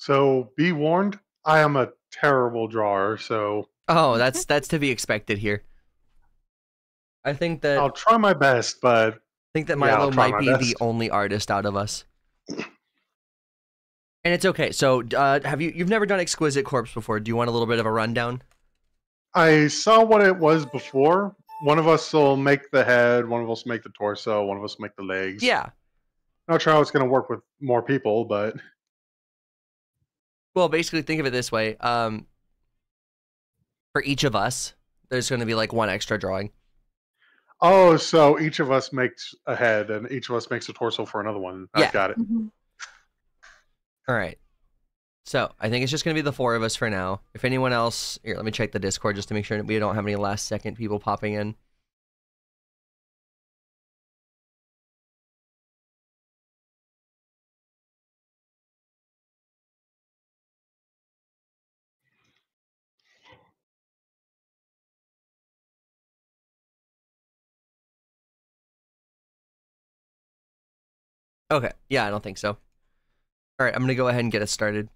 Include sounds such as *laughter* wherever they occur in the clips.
So be warned, I am a terrible drawer, so Oh, that's that's to be expected here. I think that I'll try my best, but I think that Milo try might be the only artist out of us. And it's okay. So, uh, have you you've never done Exquisite Corpse before? Do you want a little bit of a rundown? I saw what it was before. One of us will make the head, one of us will make the torso, one of us will make the legs. Yeah. Not sure how it's going to work with more people, but Well, basically, think of it this way. Um, for each of us, there's going to be like one extra drawing. oh, so each of us makes a head, and each of us makes a torso for another one. Yeah. I got it. All right. So I think it's just going to be the four of us for now. If anyone else, here, let me check the Discord just to make sure that we don't have any last second people popping in. Okay. Yeah, I don't think so. All right, I'm going to go ahead and get us started.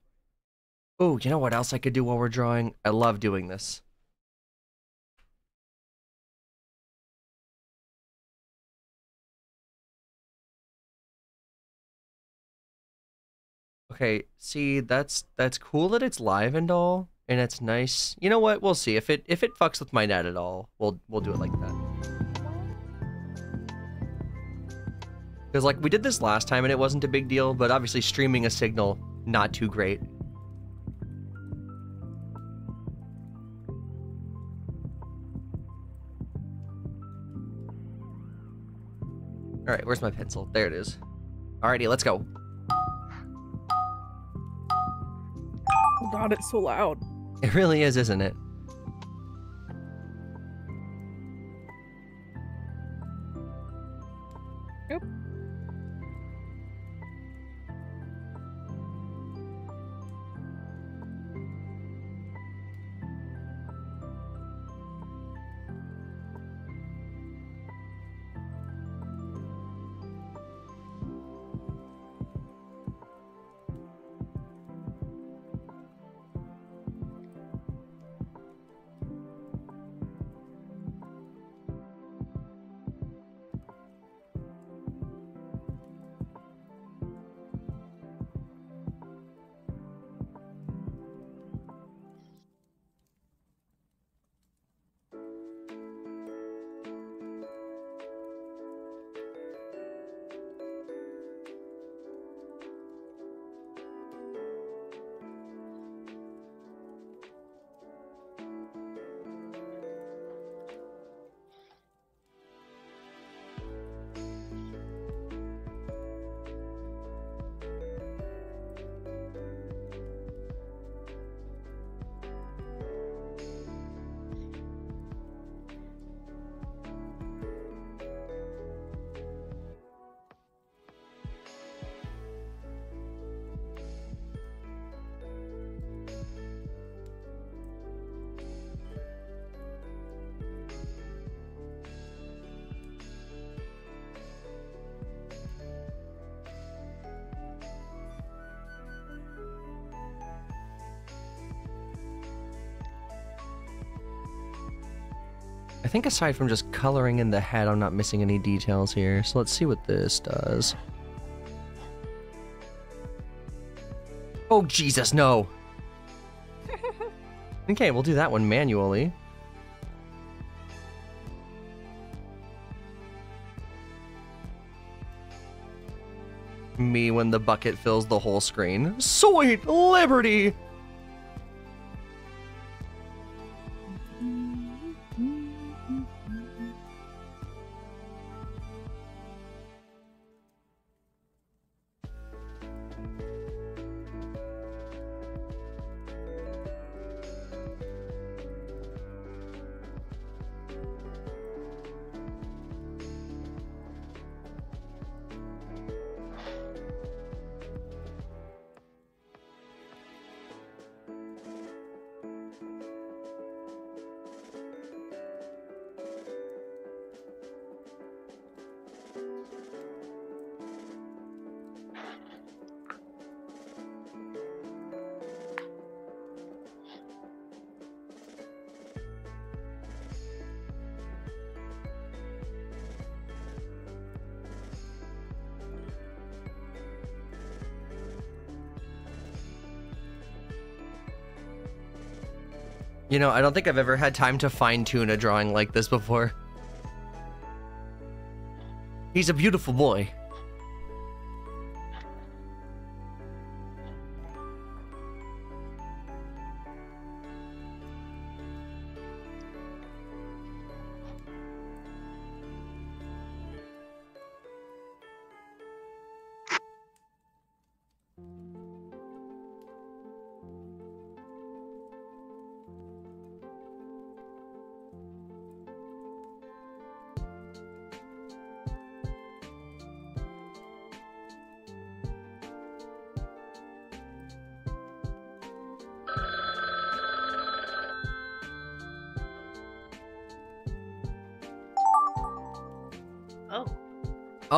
Oh, you know what else I could do while we're drawing? I love doing this. Okay, see, that's that's cool that it's live and all, and it's nice. You know what? We'll see if it if it fucks with my net at all. We'll we'll do it like that. Because like we did this last time and it wasn't a big deal, but obviously streaming a signal not too great. All right, where's my pencil? There it is. Alrighty, let's go. God, it's so loud. It really is, isn't it? I think aside from just coloring in the head, I'm not missing any details here. So let's see what this does. Oh, Jesus, no. *laughs* okay, we'll do that one manually. Me when the bucket fills the whole screen. Sweet liberty! You know, I don't think I've ever had time to fine tune a drawing like this before. He's a beautiful boy.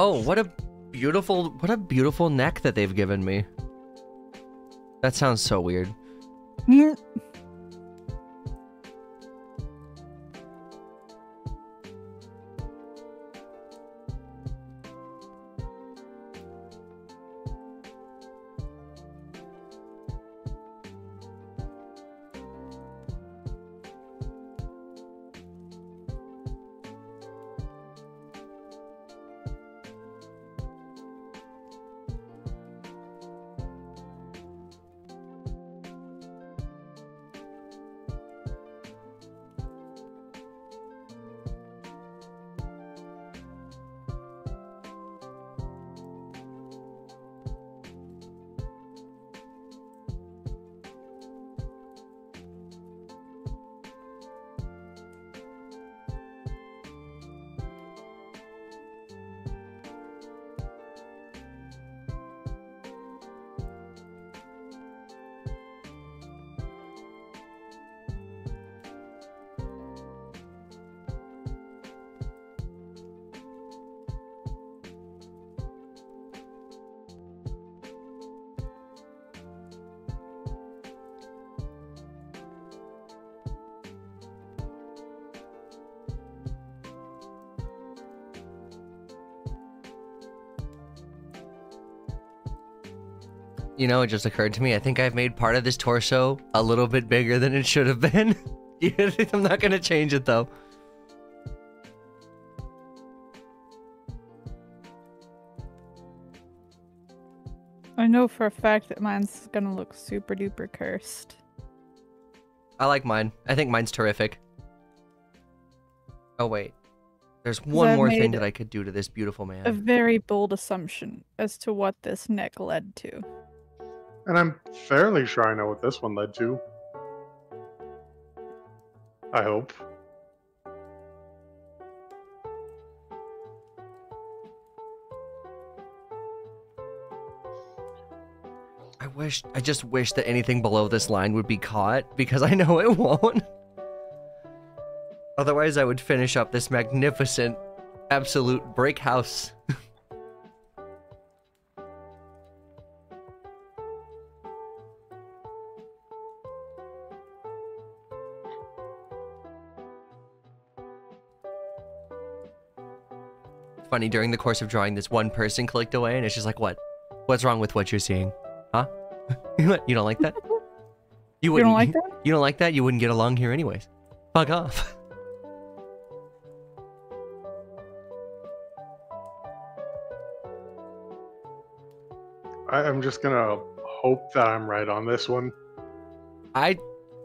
Oh, what a beautiful what a beautiful neck that they've given me. That sounds so weird. You know, it just occurred to me. I think I've made part of this torso a little bit bigger than it should have been. *laughs* I'm not gonna change it though. I know for a fact that mine's gonna look super duper cursed. I like mine. I think mine's terrific. Oh wait. There's one more thing that I could do to this beautiful man. A very bold assumption as to what this neck led to. And I'm fairly sure I know what this one led to. I hope. I wish I just wish that anything below this line would be caught because I know it *laughs* won't. Otherwise I would finish up this magnificent absolute brick house. *laughs* Funny, during the course of drawing this, one person clicked away and it's just like, what? What's wrong with what you're seeing? Huh? *laughs* you don't like that? You You wouldn't don't like that? You don't like that? You wouldn't get along here anyways. Fuck off. *laughs* I, I'm just gonna hope that I'm right on this one. I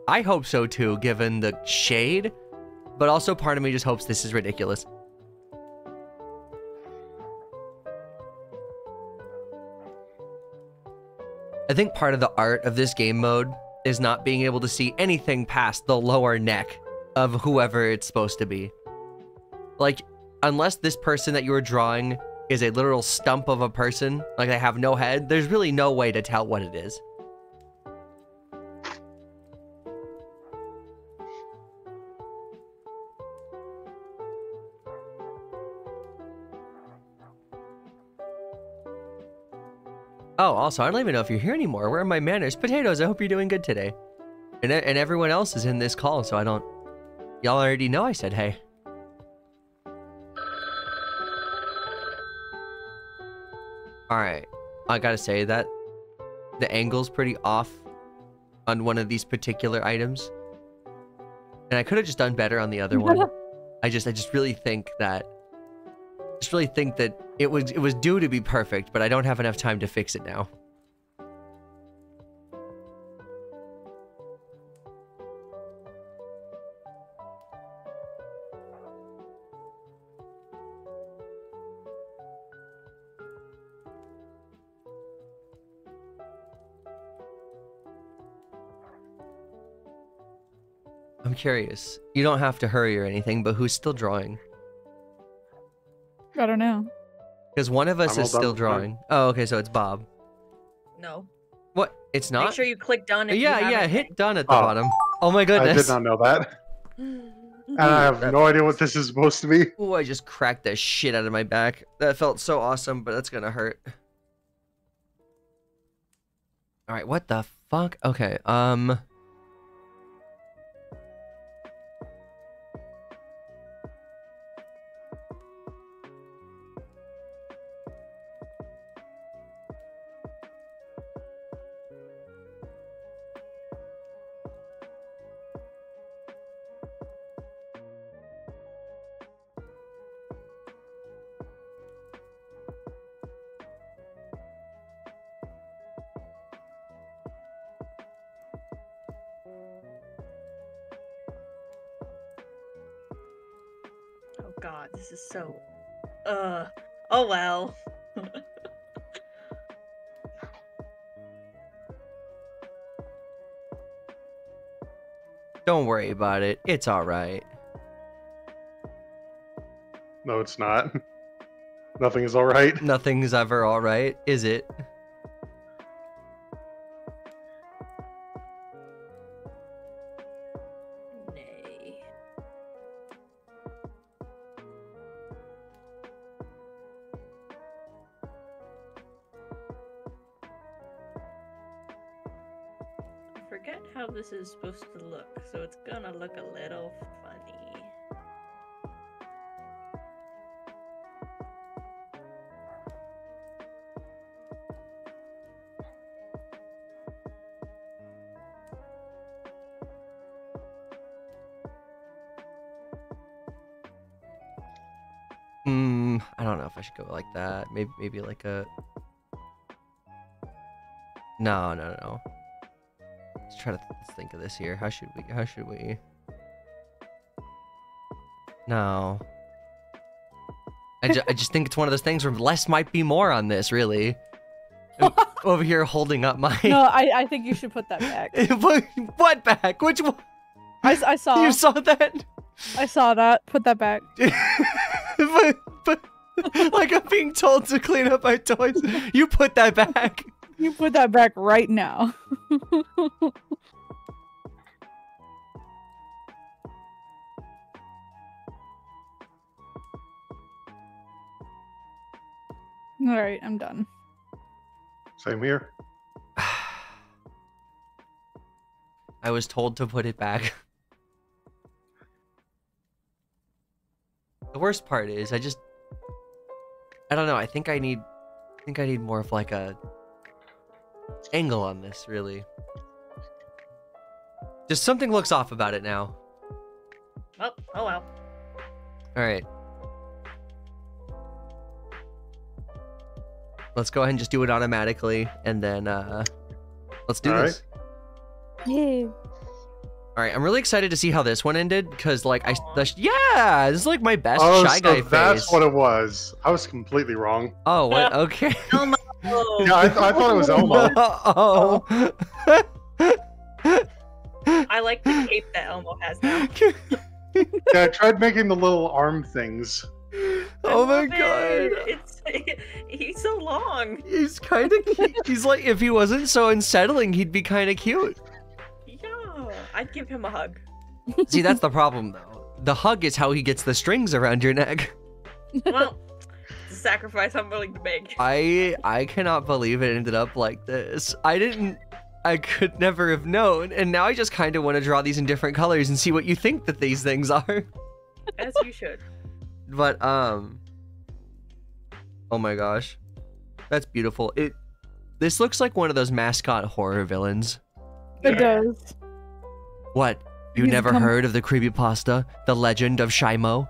I hope so too, given the shade, but also part of me just hopes this is ridiculous. I think part of the art of this game mode is not being able to see anything past the lower neck of whoever it's supposed to be. Like, unless this person that you are drawing is a literal stump of a person, like they have no head, there's really no way to tell what it is. Also, I don't even know if you're here anymore. Where are my manners? Potatoes, I hope you're doing good today. And, and everyone else is in this call, so I don't... Y'all already know I said hey. Alright. I gotta say that the angle's pretty off on one of these particular items. And I could have just done better on the other one. *laughs* I just I just really think that just really think that it was it was due to be perfect, but I don't have enough time to fix it now. I'm curious. You don't have to hurry or anything, but who's still drawing? I don't know. Because one of us I'm is still with mine. drawing. Oh, okay, so it's Bob. No. What? It's not? Make sure you click done if yeah, you yeah, hit done at the Oh. bottom. Oh my goodness. I did not know that. *laughs* And I have no idea what this is supposed to be. Ooh, I just cracked the shit out of my back. That felt so awesome, but that's gonna hurt. Alright, what the fuck? Okay, um... god, this is so. Uh. Oh well. *laughs* Don't worry about it. It's alright. No, it's not. *laughs* Nothing is all right. Nothing's ever alright, is it? Maybe, maybe like a. No, no, no. Let's try to th- let's think of this here. How should we? How should we? No. I, ju- I just think it's one of those things where less might be more on this, really. *laughs* Over here holding up my. No, I, I think you should put that back. *laughs* what, back? Which one? I, I saw You saw that? I saw that. Put that back. *laughs* but, *laughs* but, like I'm being told to clean up my toys. You put that back. You put that back right now. *laughs* All right, I'm done. Same here. *sighs* I was told to put it back. *laughs* The worst part is I just I don't know, I think I need I think I need more of like a angle on this, really. Just something looks off about it now. Oh, oh well. All right. Let's go ahead and just do it automatically, and then uh, let's do All right. this. Yay. All right, I'm really excited to see how this one ended because, like, I Aw. the, yeah, this is like my best Oh, shy so guy that's face. what it was. I was completely wrong. Oh, what? *laughs* Okay. Elmo. Yeah, I, th- I thought it was Elmo. *laughs* oh. I like the cape that Elmo has now. *laughs* Yeah, I tried making the little arm things. I oh my love god. it. It's he's so long. He's kind of cute. He's like, if he wasn't so unsettling, he'd be kind of cute. Yeah, I'd give him a hug. *laughs* See, that's the problem, though. The hug is how he gets the strings around your neck. *laughs* Well, it's a sacrifice I'm willing to make. I I cannot believe it ended up like this. I didn't I could never have known, and now I just kind of want to draw these in different colors and see what you think that these things are. As you should. *laughs* But um Oh my gosh. That's beautiful. It this looks like one of those mascot horror villains. It Yeah. does. What? You He's never come- heard of the creepypasta, The Legend of Shimo?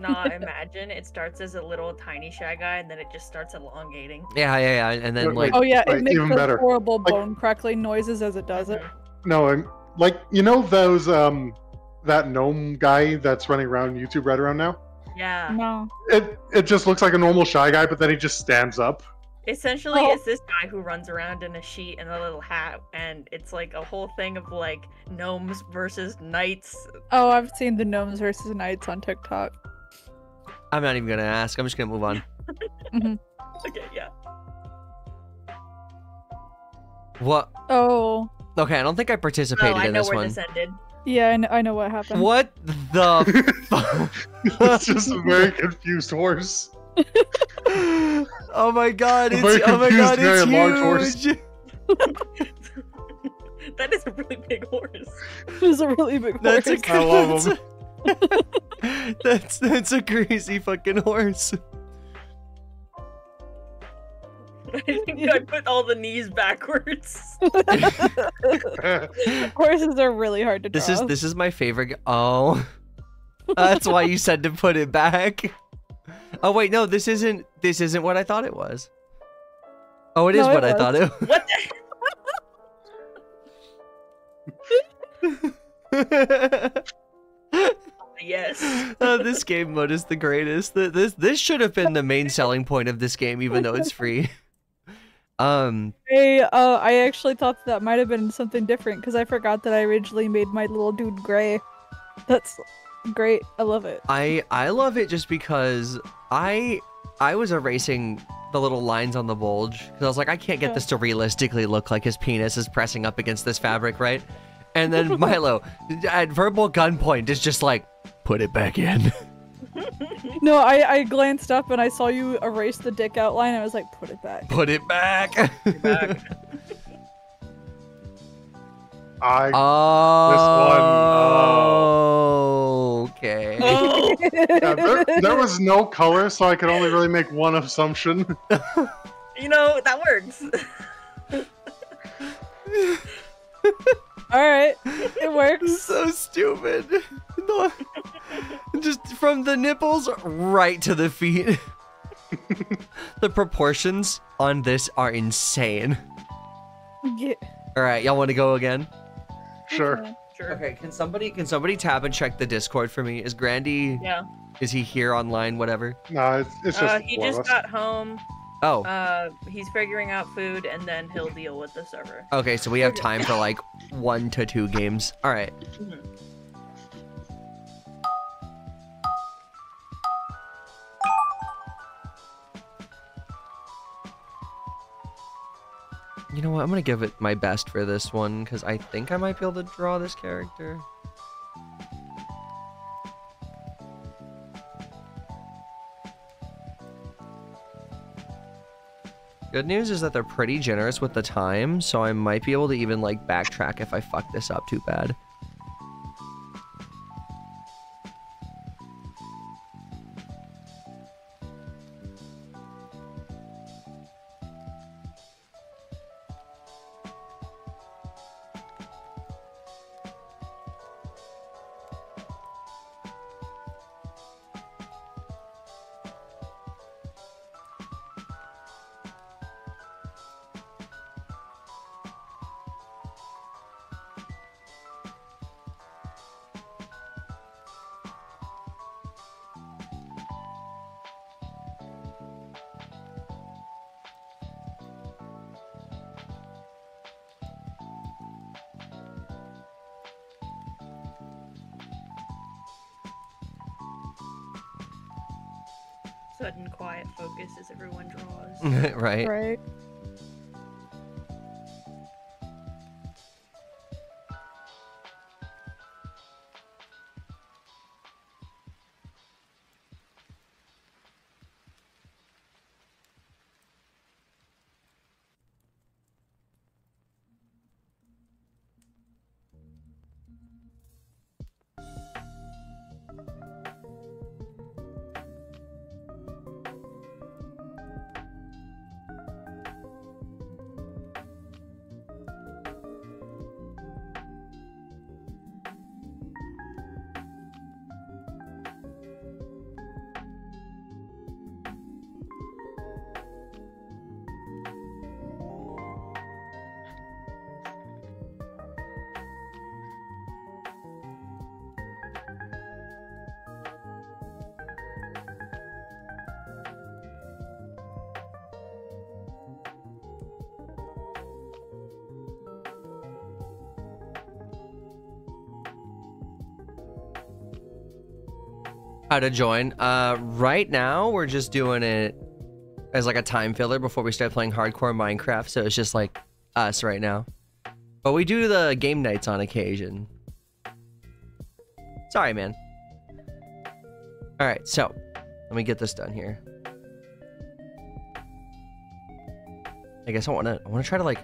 Nah, *laughs* imagine it starts as a little tiny shy guy and then it just starts elongating. Yeah, yeah, yeah. And then Wait, like Oh yeah, Like, it makes even those better. horrible Like- bone crackling noises as it does it. Mhm. No, I'm like you know those um that gnome guy that's running around YouTube right around now. Yeah. No. It it just looks like a normal shy guy, but then he just stands up. Essentially, Oh. it's this guy who runs around in a sheet and a little hat, and it's like a whole thing of like gnomes versus knights. Oh, I've seen the gnomes versus knights on TikTok. I'm not even gonna ask. I'm just gonna move on. *laughs* Mm-hmm. Okay, yeah. What? Oh, Okay, I don't think I participated Oh, I in know this where one. this ended. yeah, I know, I know what happened. What the? *laughs* fuck? it's just a very confused horse. Oh my god! It's very oh my god! very It's large horse. huge. *laughs* that is a really big horse. It's a really big That's horse. I love that's *laughs* a- that's that's a crazy fucking horse. *laughs* I think I put all the knees backwards. Horses are really hard to draw. This is this is my favorite. Oh, that's why you said to put it back. Oh wait, no, this isn't. This isn't what I thought it was. Oh, it is No, it what I thought it. *laughs* Was. What the? *laughs* Yes. oh, this game mode is the greatest. Th- This this should have been the main selling point of this game, even though it's free. *laughs* Um, Hey, uh, I actually thought that might have been something different because I forgot that I originally made my little dude gray. That's great. I love it. I I love it just because I I was erasing the little lines on the bulge because I was like, I can't get Yeah. this to realistically look like his penis is pressing up against this fabric, right? And then *laughs* Milo, at verbal gunpoint, is just like, put it back in. *laughs* No, I, I glanced up and I saw you erase the dick outline. I was like, put it back. Put it back. Back. *laughs* I oh, okay. Oh, *laughs* yeah, there, there was no color, so I could only really make one assumption. *laughs* you know that works. All right, it works. *laughs* so stupid. Just from the nipples right to the feet. the proportions on this are insane. Yeah. All right, y'all want to go again? Sure. Sure. Okay, can somebody can somebody tab and check the Discord for me? Is Grandy Yeah. is he here online whatever? No, it's, it's just Uh, he four of just us. got home. Oh, Uh, he's figuring out food, and then he'll deal with the server. okay, so we have time for like 1 to 2 games. All right. Mhm. Know what? I'm to give it my best for this one cuz I think I might be able to draw this character. Good news is that they're pretty generous with the time, so I might be able to even like backtrack if I fuck this up too bad. Right? Right. How to join? Uh, right now we're just doing it as like a time filler before we start playing hardcore Minecraft. So it's just like us right now. But we do the game nights on occasion. Sorry, man. All right, so let me get this done here. I guess I want to I want to try to like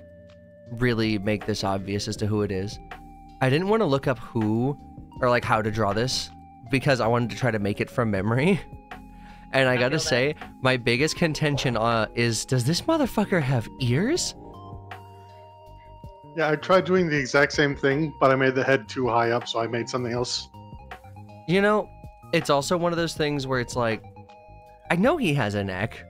really make this obvious as to who it is. I didn't want to look up who or like how to draw this because I wanted to try to make it from memory. *laughs* And I, I gotta feel that. say, my biggest contention uh, is does this motherfucker have ears? Yeah, I tried doing the exact same thing, but I made the head too high up, so I made something else. You know, it's also one of those things where it's like, I know he has a neck,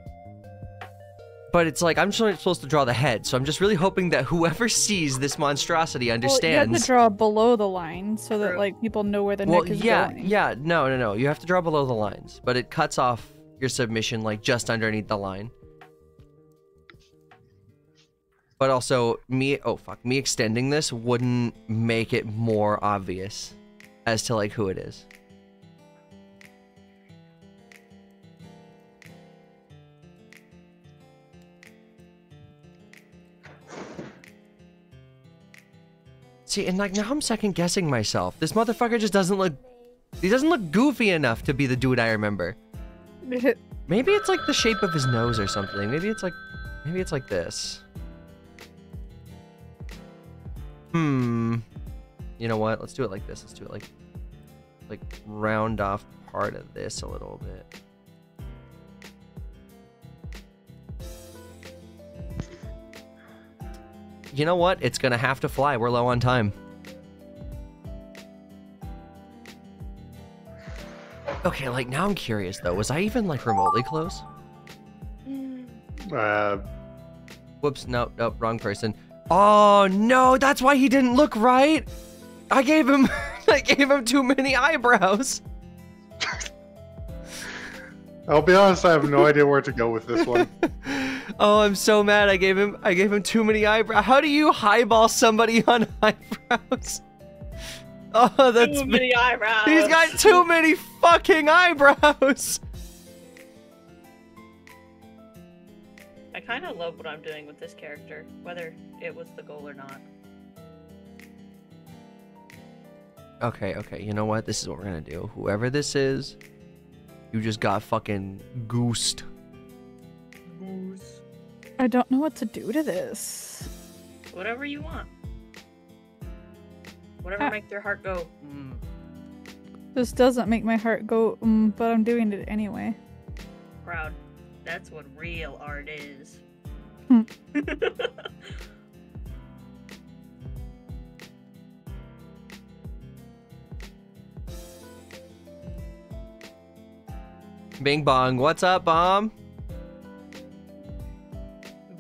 but it's like I'm just supposed to draw the head, so I'm just really hoping that whoever *laughs* sees this monstrosity understands. Well, you have understands. to draw below the line so that like people know where the well, neck is yeah, going. yeah, no, no, no. You have to draw below the lines, but it cuts off your submission like just underneath the line. But also, me, oh fuck, me extending this wouldn't make it more obvious as to like who it is. See, and like now I'm second guessing myself. This motherfucker just doesn't look. He doesn't look goofy enough to be the dude I remember. *laughs* Maybe it's like the shape of his nose or something. Maybe it's like, maybe it's like this. Hmm. You know what? Let's do it like this. Let's do it like, like round off part of this a little bit. You know what? It's gonna have to fly. We're low on time. Okay, like now I'm curious though. Was I even like remotely close? Uh, Whoops, no, no, wrong person. Oh no, that's why he didn't look right. I gave him *laughs* I gave him too many eyebrows. I'll be honest, I have no idea where to go with this one. *laughs* Oh, I'm so mad. I gave him I gave him too many eyebrows. How do you highball somebody *laughs* on eyebrows? *laughs* Oh, that's Too many eyebrows. He's got too many fucking eyebrows. I kind of love what I'm doing with this character, whether it was the goal or not. Okay, okay. You know what? This is what we're gonna do. Whoever this is, you just got fucking goosed. I don't know what to do to this. Whatever you want. Whatever Ah. makes their heart go. Mm. This doesn't make my heart go, mm, but I'm doing it anyway. Proud. That's what real art is. Hmm. *laughs* Bing bong. What's up, bomb?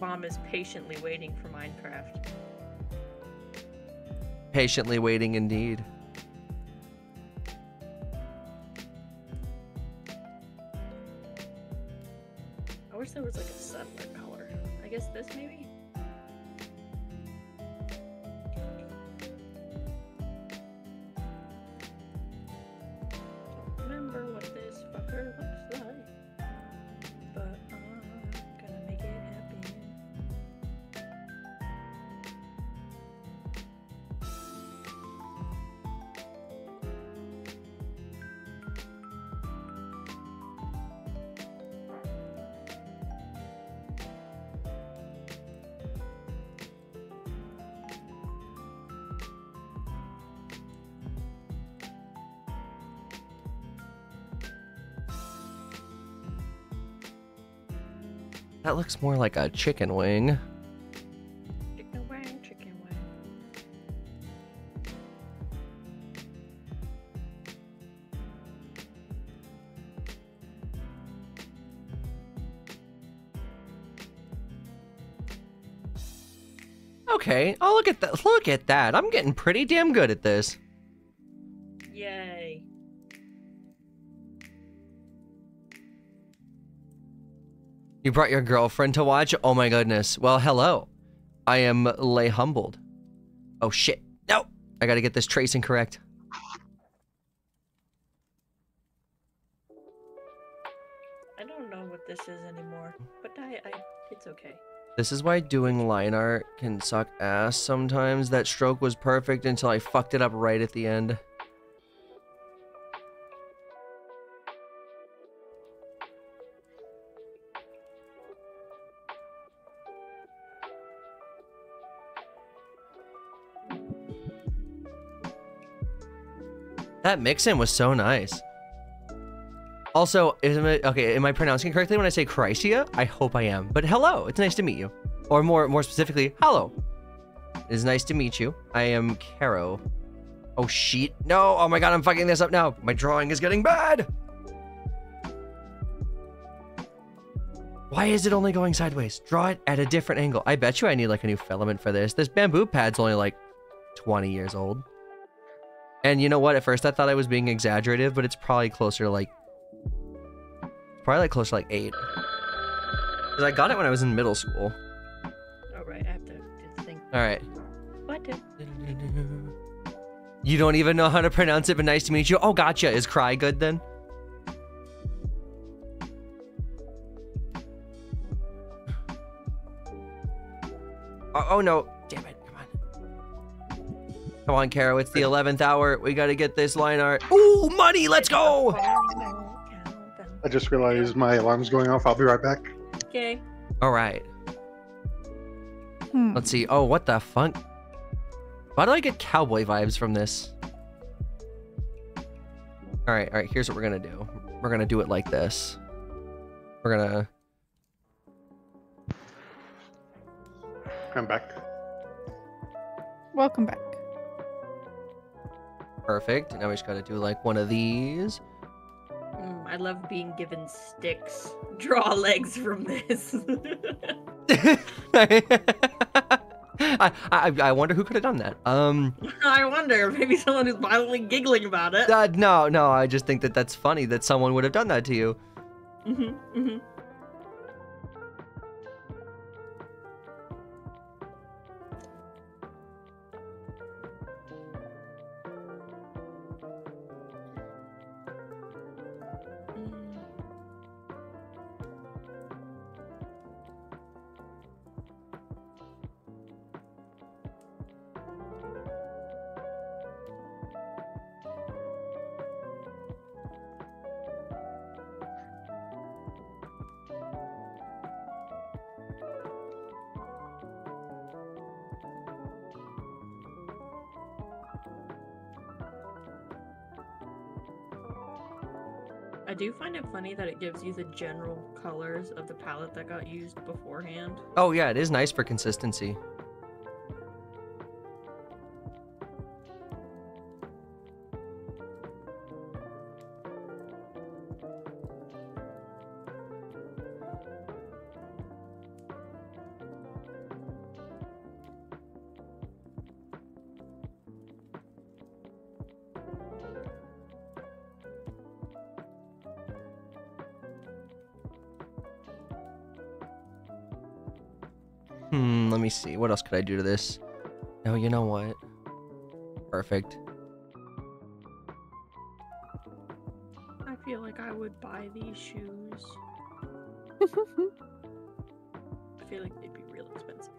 Bomb is patiently waiting for Minecraft. Patiently waiting indeed. That looks more like a chicken wing. Chicken wing, chicken wing. Okay. Oh, look at that. Look at that. I'm getting pretty damn good at this. You brought your girlfriend to watch? Oh my goodness. Well, hello. I am lay humbled. Oh shit. No. I gotta get this tracing correct. I don't know what this is anymore. But I, I it's okay. This is why doing line art can suck ass sometimes. That stroke was perfect until I fucked it up right at the end. That mix-in was so nice. Also, is it, okay, am I pronouncing correctly when I say Chrysia? I hope I am. But hello, it's nice to meet you. Or more more specifically, hello. It is nice to meet you. I am Kero. Oh shit. No, oh my god, I'm fucking this up now. My drawing is getting bad. Why is it only going sideways? Draw it at a different angle. I bet you I need like a new filament for this. This bamboo pad's only like 20 years old. And you know what? At first I thought I was being exaggerative, but it's probably closer to like probably like closer to like eight. Because I got it when I was in middle school. Oh right, I have to thing. All right. What? You don't even know how to pronounce it, but nice to meet you. Oh, gotcha. Is cry good then? Oh, oh no. Come on, Kero. It's the 11th hour. We got to get this line art. Ooh, money. Let's go. I just realized my alarm's going off. I'll be right back. Okay. All right. Hmm. Let's see. Oh, what the fuck? Why do I get cowboy vibes from this? All right, all right. Here's what we're gonna do. We're gonna do it like this. We're gonna. I'm back. Welcome back. Perfect. Now we just gotta do like one of these. Mm, I love being given sticks. *laughs* Draw legs from this. *laughs* I, I I wonder who could have done that. Um, *laughs* I wonder, maybe someone who's violently giggling about it. uh, no, no. I just think that that's funny that someone would have done that to you. hmm hmm funny that it gives you the general colors of the palette that got used beforehand. Oh yeah, it is nice for consistency. Me see. What else could I do to this? No, you know what? Perfect. I feel like I would buy these shoes. *laughs* I feel like they'd be real expensive.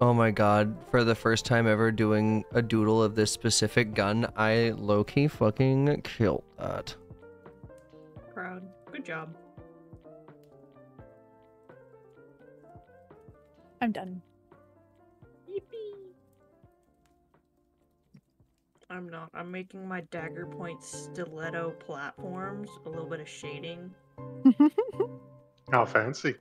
Oh my god, for the first time ever doing a doodle of this specific gun, I low-key fucking killed that. Proud. Good job. I'm done. Yippee. I'm not. I'm making my dagger point stiletto platforms. A little bit of shading. *laughs* How fancy.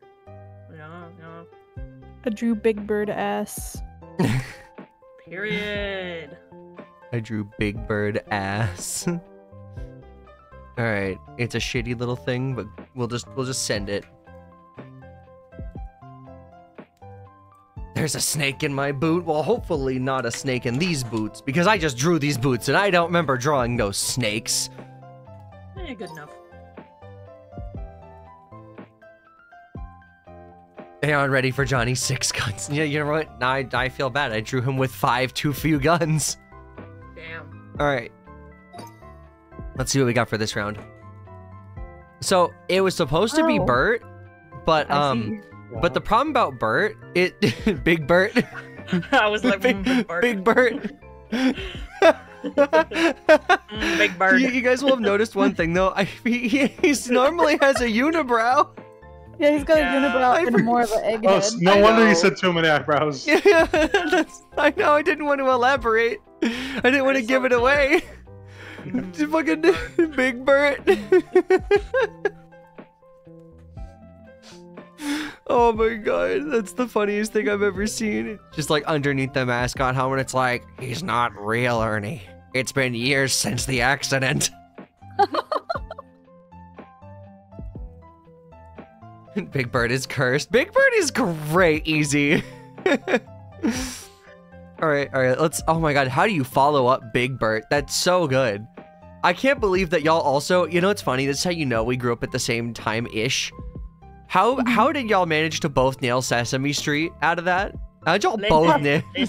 Yeah, yeah. I drew Big Bird ass. *laughs* Period. I drew Big Bird ass. *laughs* Alright, it's a shitty little thing, but we'll just we'll just send it. There's a snake in my boot. Well, hopefully not a snake in these boots, because I just drew these boots and I don't remember drawing no snakes. Eh, good enough. They aren't ready for Johnny's six guns. Yeah, you know what? I, I feel bad. I drew him with five too few guns. Damn. Alright. Let's see what we got for this round. So it was supposed to be Oh. Bert, but um. But the problem about Bert, it *laughs* Big Bert, *laughs* I was like, Big- mm, Big Bird. Big Bert. Mm, big bird. You, you guys will have noticed one thing though. I he, he's normally has a unibrow. Yeah, he's got Yeah. a unibrow I and for- more of an egghead. Oh, s- no I wonder know. you said too many eyebrows. *laughs* Yeah, that's, I know. I didn't want to elaborate. I didn't want to give so it away. Mm, fucking Big Bert. Oh my god, that's the funniest thing I've ever seen. Just like underneath the mascot helmet, it's like, he's not real, Ernie. It's been years since the accident. *laughs* Big Bird is cursed. Big Bird is great, easy. *laughs* all right, all right. Let's. Oh my God, how do you follow up Big Bird? That's so good. I can't believe that y'all also. You know, it's funny. That's how you know we grew up at the same time ish. How Mhm. how did y'all manage to both nail Sesame Street out of that? How'd y'all Linda, both nail? *laughs*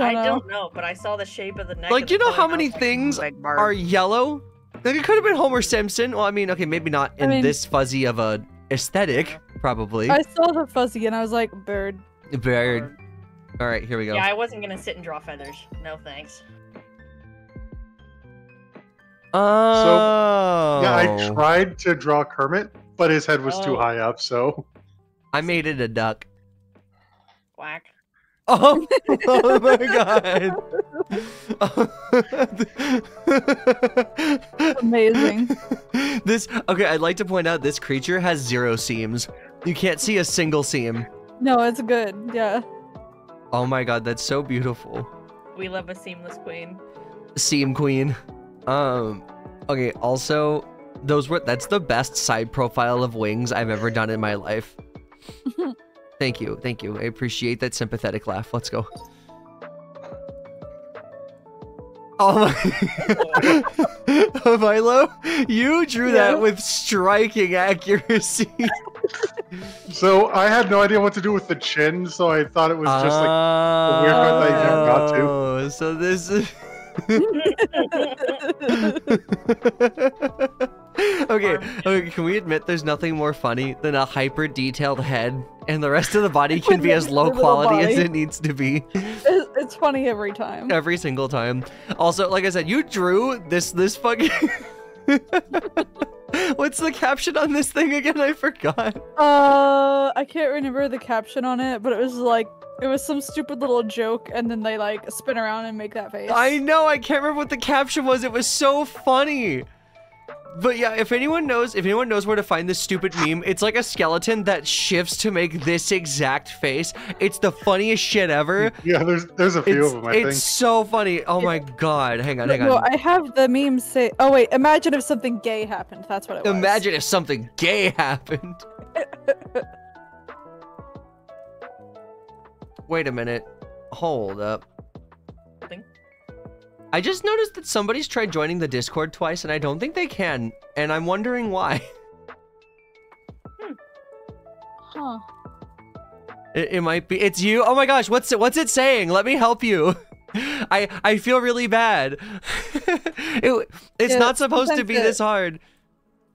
I don't know, but I saw the shape of the neck. Like, you know how many was like, things "Mm, Big Bird." Are yellow? Like it could have been Homer Simpson. Well, I mean, okay, maybe not I in mean- this fuzzy of a aesthetic, probably. I saw the fuzzy and I was like, bird. Bird. All right, here we go. Yeah, I wasn't gonna sit and draw feathers. No thanks. Oh. Yeah, I tried to draw Kermit, but his head was too Oh. high up, so I made it a duck. Quack. Oh, *laughs* oh my god. *laughs* Amazing. this okay, I'd like to point out this creature has zero seams. You can't see a single seam. No, it's good. Yeah. Oh my god, that's so beautiful. We love a seamless queen. Seam queen. Um okay, also those were that's the best side profile of wings I've ever done in my life. *laughs* thank you. Thank you. I appreciate that sympathetic laugh. Let's go. Oh my *laughs* Milo, you drew Yeah. that with striking accuracy. so I had no idea what to do with the chin, so I thought it was just like a weird part that you never got to. Oh, So this is *laughs* *laughs* okay, okay, can we admit there's nothing more funny than a hyper detailed head and the rest of the body can be *laughs* as low quality as it needs to be It- it's funny every time. every single time. Also, like I said, you drew this this fucking *laughs* What's the caption on this thing again? I forgot. Uh, I can't remember the caption on it, but it was like it was some stupid little joke, and then they like spin around and make that face. I know, I can't remember what the caption was. It was so funny. But yeah, if anyone knows, if anyone knows where to find this stupid meme, it's like a skeleton that shifts to make this exact face. It's the funniest shit ever. yeah. There's there's a few It's, of them. I it's think. so funny. Oh my god. Hang on, No, hang no, on. I have the meme say. Oh wait, imagine if something gay happened. That's what it was. Imagine if something gay happened. *laughs* Wait a minute. Hold up. Thing. I just noticed that somebody's tried joining the Discord twice and I don't think they can. And I'm wondering why. Hmm. Huh. It, it might be. It's you. Oh my gosh. What's it? What's it saying? Let me help you. *laughs* I I feel really bad. *laughs* it, it's Yeah, not supposed to be it- this hard.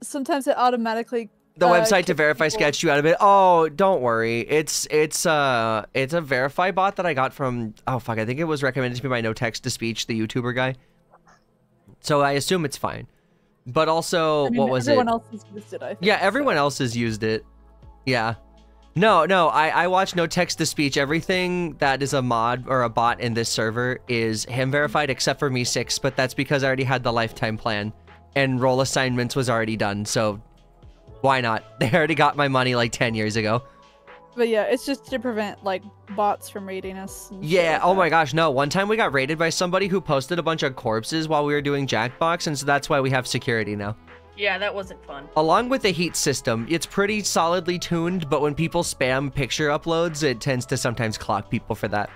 Sometimes it automatically. The uh, website to verify people- sketched you out of it. Oh, don't worry. It's it's uh it's a verify bot that I got from oh fuck, I think it was recommended to me by No Text to Speech, the YouTuber guy. So I assume it's fine. But also, I mean, what was everyone it? else has used it. I think, Yeah, so. everyone else has used it. Yeah. No, no, I, I watch no text to speech. Everything that is a mod or a bot in this server is him verified except for me six, but that's because I already had the lifetime plan and role assignments was already done, so why not? *laughs* They already got my money like 10 years ago. But yeah, it's just to prevent like bots from raiding us. Yeah, like oh that. my gosh, no. One time we got raided by somebody who posted a bunch of corpses while we were doing Jackbox, and so that's why we have security now. Yeah, that wasn't fun. Along with the heat system, it's pretty solidly tuned, but when people spam picture uploads, it tends to sometimes clock people for that.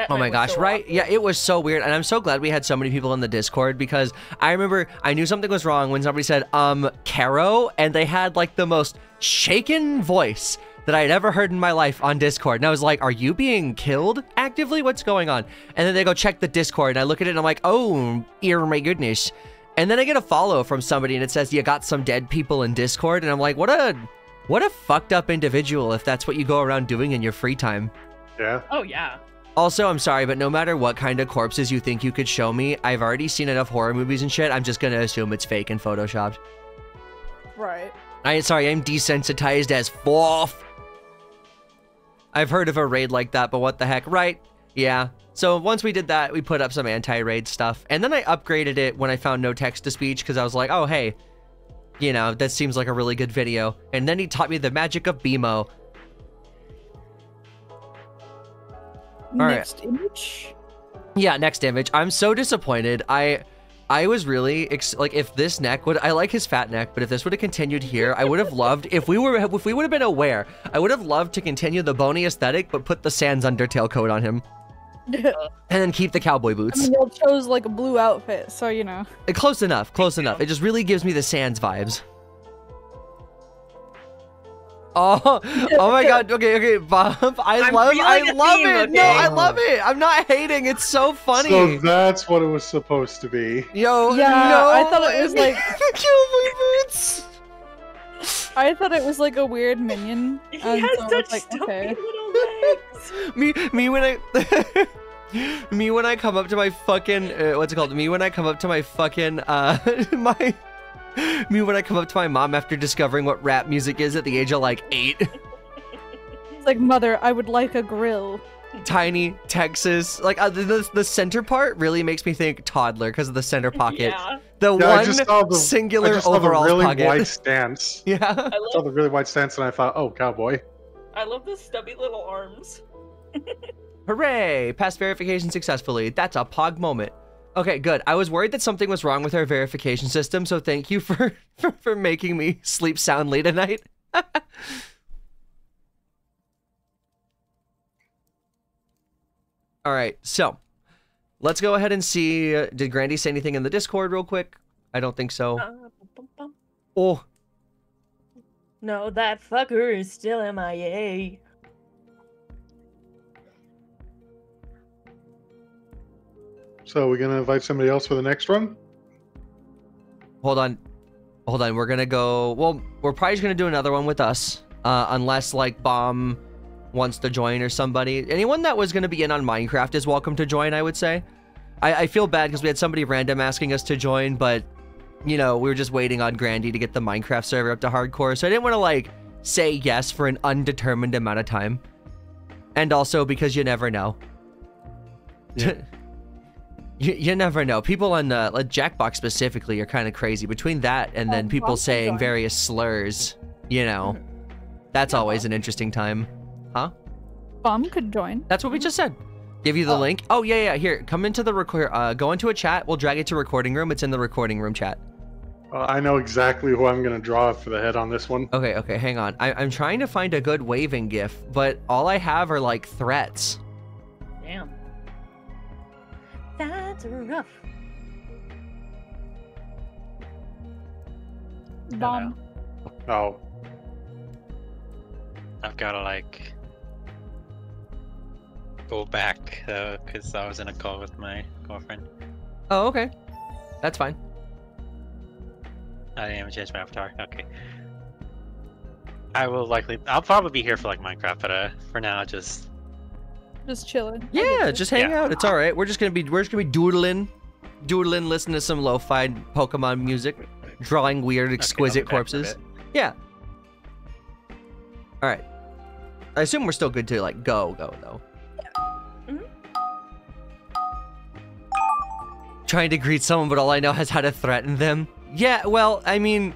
That Oh my gosh, so right? awkward. Yeah, it was so weird. And I'm so glad we had so many people in the Discord because I remember I knew something was wrong when somebody said, um, Kero, and they had like the most shaken voice that I had ever heard in my life on Discord. And I was like, are you being killed actively? What's going on? And then they go check the Discord and I look at it and I'm like, oh, ear my goodness. And then I get a follow from somebody and it says you got some dead people in Discord and I'm like, what a what a fucked up individual if that's what you go around doing in your free time. Yeah. Oh yeah. Also, I'm sorry, but no matter what kind of corpses you think you could show me, I've already seen enough horror movies and shit. I'm just gonna assume it's fake and photoshopped. Right. I sorry, I'm desensitized as fourth. I've heard of a raid like that, but what the heck, right? Yeah. So once we did that, we put up some anti-raid stuff, and then I upgraded it when I found no text to speech because I was like, oh hey, you know that seems like a really good video. And then he taught me the magic of BMO. Right. Next image. Yeah, next image. I'm so disappointed. I I was really ex- like if this neck would I like his fat neck, but if this would have continued here, I would have loved if we were if we would have been aware. I would have loved to continue the bony aesthetic, but put the Sans Undertale coat on him *laughs* and then keep the cowboy I boots. mean, y'all chose like a blue outfit, so you know. Uh, close enough, close enough. It just really gives me the Sans vibes. Oh, oh my god. *laughs* Okay, okay, Bob. I I'm love I love theme, it. No. I love it. I'm not hating. It's so funny. So that's what it was supposed to be. Yo, Yeah, no, I thought it was like- *laughs* the cowboy boots. I thought it was like a weird minion. He and has so such like, stumpy okay. little legs. *laughs* Me, me when I, me when I come up to my fucking, uh, what's it called? Me when I come up to my fucking, uh, my, *laughs* me when I come up to my mom after discovering what rap music is at the age of like eight. It's like, mother, I would like a grill. Tiny Texas, like uh, the, the the center part really makes me think toddler because of the center pocket. Yeah. The Yeah, I one just saw the- I singular just saw the overall really pocket. wide *laughs* stance. Yeah. I I saw the really wide stance, and I thought, oh, cowboy. I love the stubby little arms. *laughs* Hooray! Passed verification successfully. That's a pog moment. Okay, good. I was worried that something was wrong with our verification system, so thank you for *laughs* for, for making me sleep soundly tonight. *laughs* All right, so let's go ahead and see. Uh, did Grandy say anything in the Discord real quick? I don't think so. Uh, bum, bum. Oh, No, that fucker is still MIA. So we're gonna invite somebody else for the next one. hold on, hold on. We're gonna go. Well, we're probably just gonna do another one with us, uh, unless like Bomb wants to join or somebody. Anyone that was gonna be in on Minecraft is welcome to join. I would say. I, I feel bad because we had somebody random asking us to join, but you know we were just waiting on Grandy to get the Minecraft server up to hardcore, so I didn't want to like say yes for an undetermined amount of time, and also because you never know. Yeah. *laughs* You, you never know. People on the like Jackbox specifically are kind of crazy. Between that and then Oh, people saying joined. various slurs, you know, that's always an interesting time. Huh? Bomb could join. That's what we just said. Give you the Oh. link. Oh yeah, yeah. Here, come into the record. Uh, go into a chat. We'll drag it to recording room. It's in the recording room chat. Uh, I know exactly who I'm gonna draw for the head on this one. Okay, okay. Hang on. I, I'm trying to find a good waving gif, but all I have are like threats. Damn. That's rough. Bomb. Oh, I've got to like go back though, because I was in a call with my girlfriend. Oh, okay. That's fine. I didn't even change my avatar. Okay. I will likely. I'll probably be here for like Minecraft, but uh, for now, just Just chilling. Yeah, just hang Yeah. out. It's all right. We're just gonna be we're just gonna be doodling, doodling, listening to some lo-fi Pokemon music, drawing weird, exquisite I'll be back for a corpses. Yeah. All right. I assume we're still good to like go, go though. Mhm. Trying to greet someone, but all I know is how to threaten them. Yeah, well, I mean,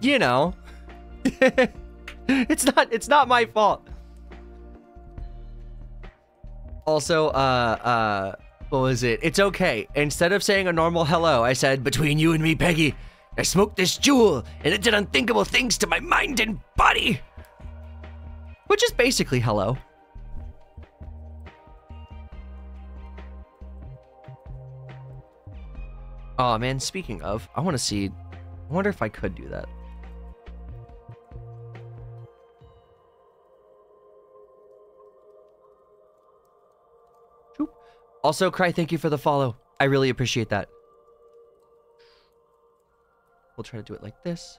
you know, *laughs* it's not it's not my fault. Also, uh, uh, what was it? It's okay. Instead of saying a normal hello, I said, between you and me, Peggy, I smoked this Juul, and it did unthinkable things to my mind and body. Which is basically hello. Oh man, speaking of, I want to see. I wonder if I could do that. Also, Cry, thank you for the follow. I really appreciate that. we'll try to do it like this,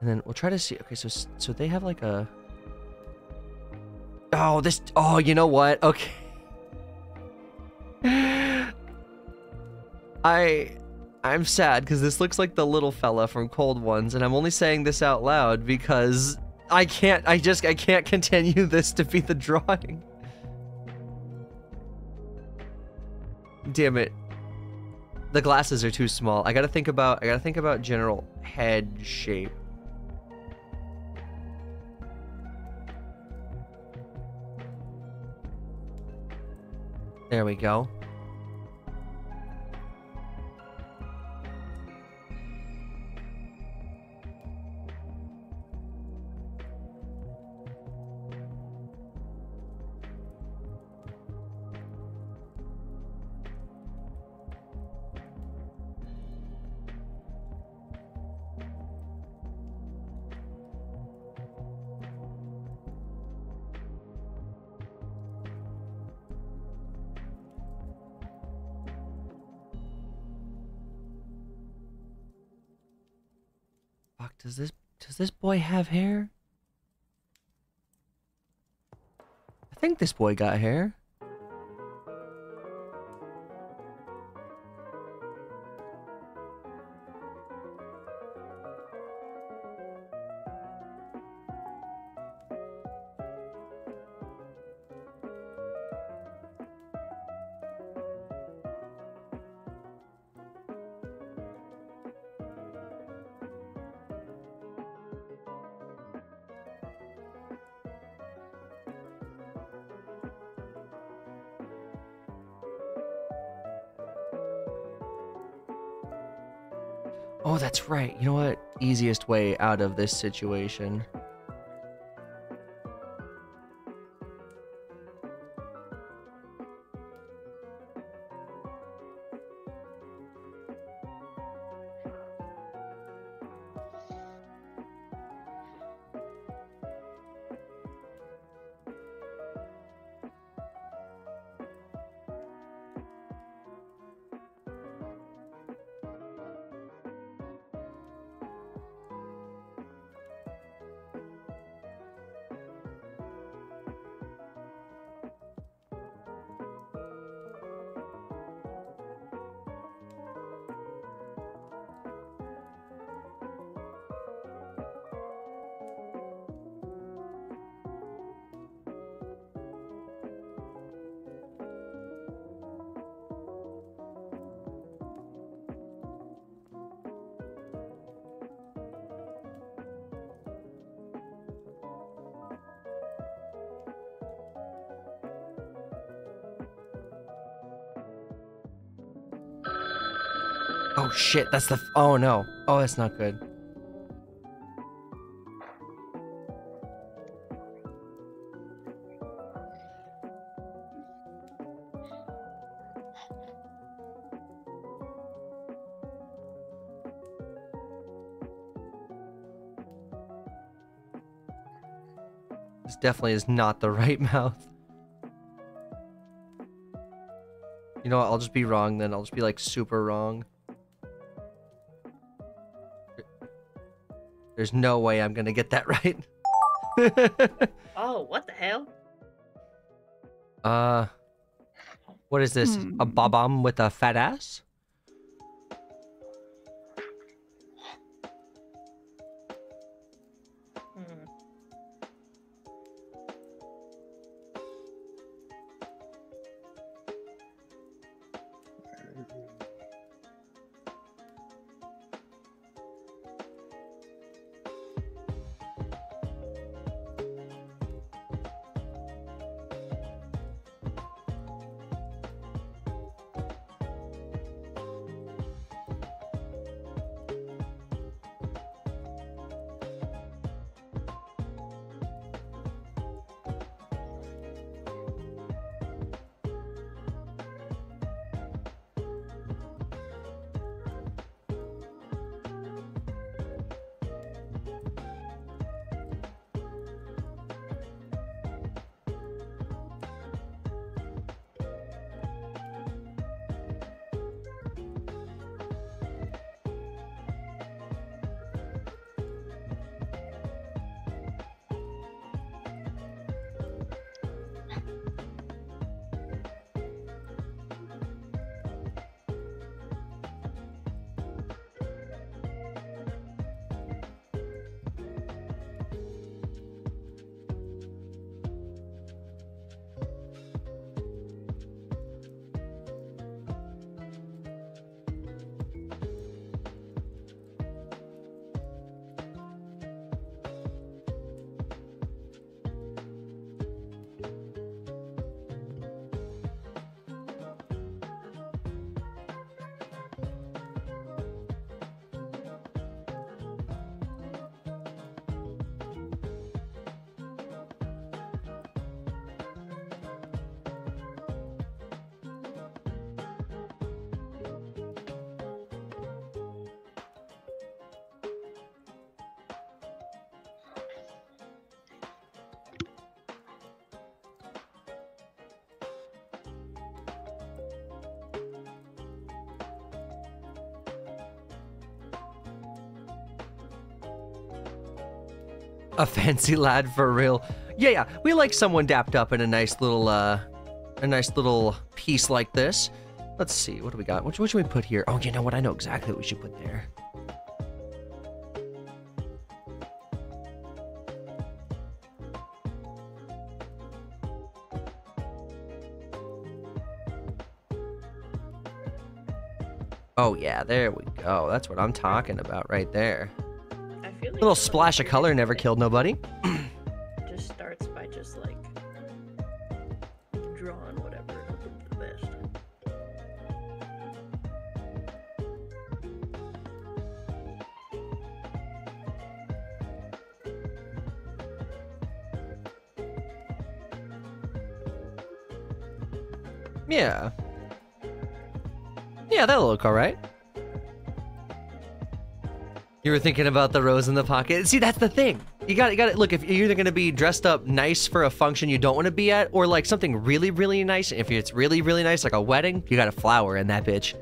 and then we'll try to see. Okay, so so they have like a. Oh, this. Oh, you know what? Okay. *laughs* I I'm sad because this looks like the little fella from Cold Ones, and I'm only saying this out loud because I can't. I just I can't *laughs* continue this to be the drawing. Damn it. The glasses are too small. I gotta think about. I gotta think about general head shape. There we go. Does this boy have hair? I think this boy got hair. Easiest way out of this situation. Oh shit, that's the. Oh no. Oh, that's not good. This definitely is not the *laughs* right mouth. You know what? I'll just be wrong then. I'll just be like super wrong. There's no way I'm gonna get that *laughs* right. Oh, what the hell? uh, what is this? A Hmm. babam with a fat ass? A fancy lad for real. Yeah, yeah. We like someone dapped up in a nice little, uh, a nice little piece like this. Let's see. What do we got? What, what should we put here? Oh, you know what? I know exactly what we should put there. Oh yeah, there we go. That's what I'm talking about right there. Little splash of color never killed nobody. Just starts by just like drawing whatever and hoping for the best. Yeah. Yeah, that'll look alright. You were thinking about the rose in the pocket. See, that's the thing. You got to got to look. If you're either going to be dressed up nice for a function you don't want to be at, or like something really, really nice. If it's really, really nice, like a wedding, you got a flower in that bitch.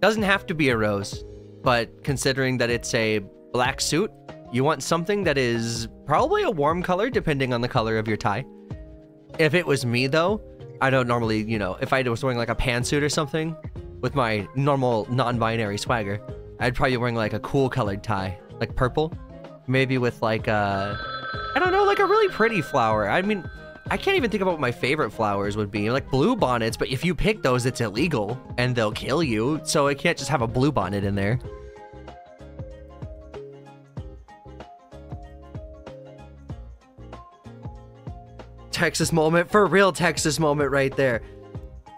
Doesn't have to be a rose, but considering that it's a black suit, you want something that is probably a warm color, depending on the color of your tie. If it was me though, I don't normally, you know, if I was wearing like a pantsuit or something with my normal non-binary swagger, I'd probably be wearing like a cool colored tie, like purple, maybe with like a, I don't know, like a really pretty flower. I mean, I can't even think about what my favorite flowers would be, like blue bonnets. But if you pick those, it's illegal and they'll kill you. So I can't just have a blue bonnet in there. Texas moment for real Texas moment right there.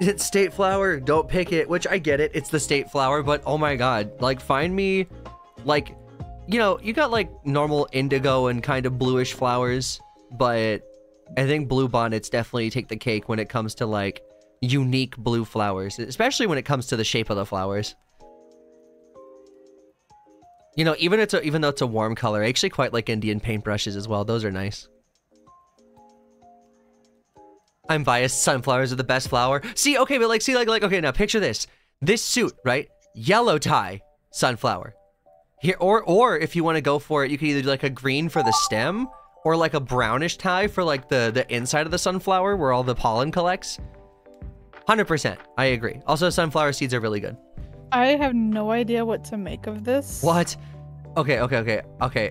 It's state flower, don't pick it, which I get it. It's the state flower, but oh my god, like find me like you know, you got like normal indigo and kind of bluish flowers, but I think blue bonnets definitely take the cake when it comes to like unique blue flowers, especially when it comes to the shape of the flowers. You know, even it's a, even though it's a warm color, I actually quite like Indian paintbrushes as well. Those are nice. I'm biased. Sunflowers are the best flower. See, okay, but like, see, like, like, okay, now picture this. This suit, right? Yellow tie, sunflower. Here, or, or if you want to go for it, you could either do like a green for the stem, or like a brownish tie for like the the inside of the sunflower where all the pollen collects. Hundred percent, I agree. Also, sunflower seeds are really good. I have no idea what to make of this. What? Okay, okay, okay, okay.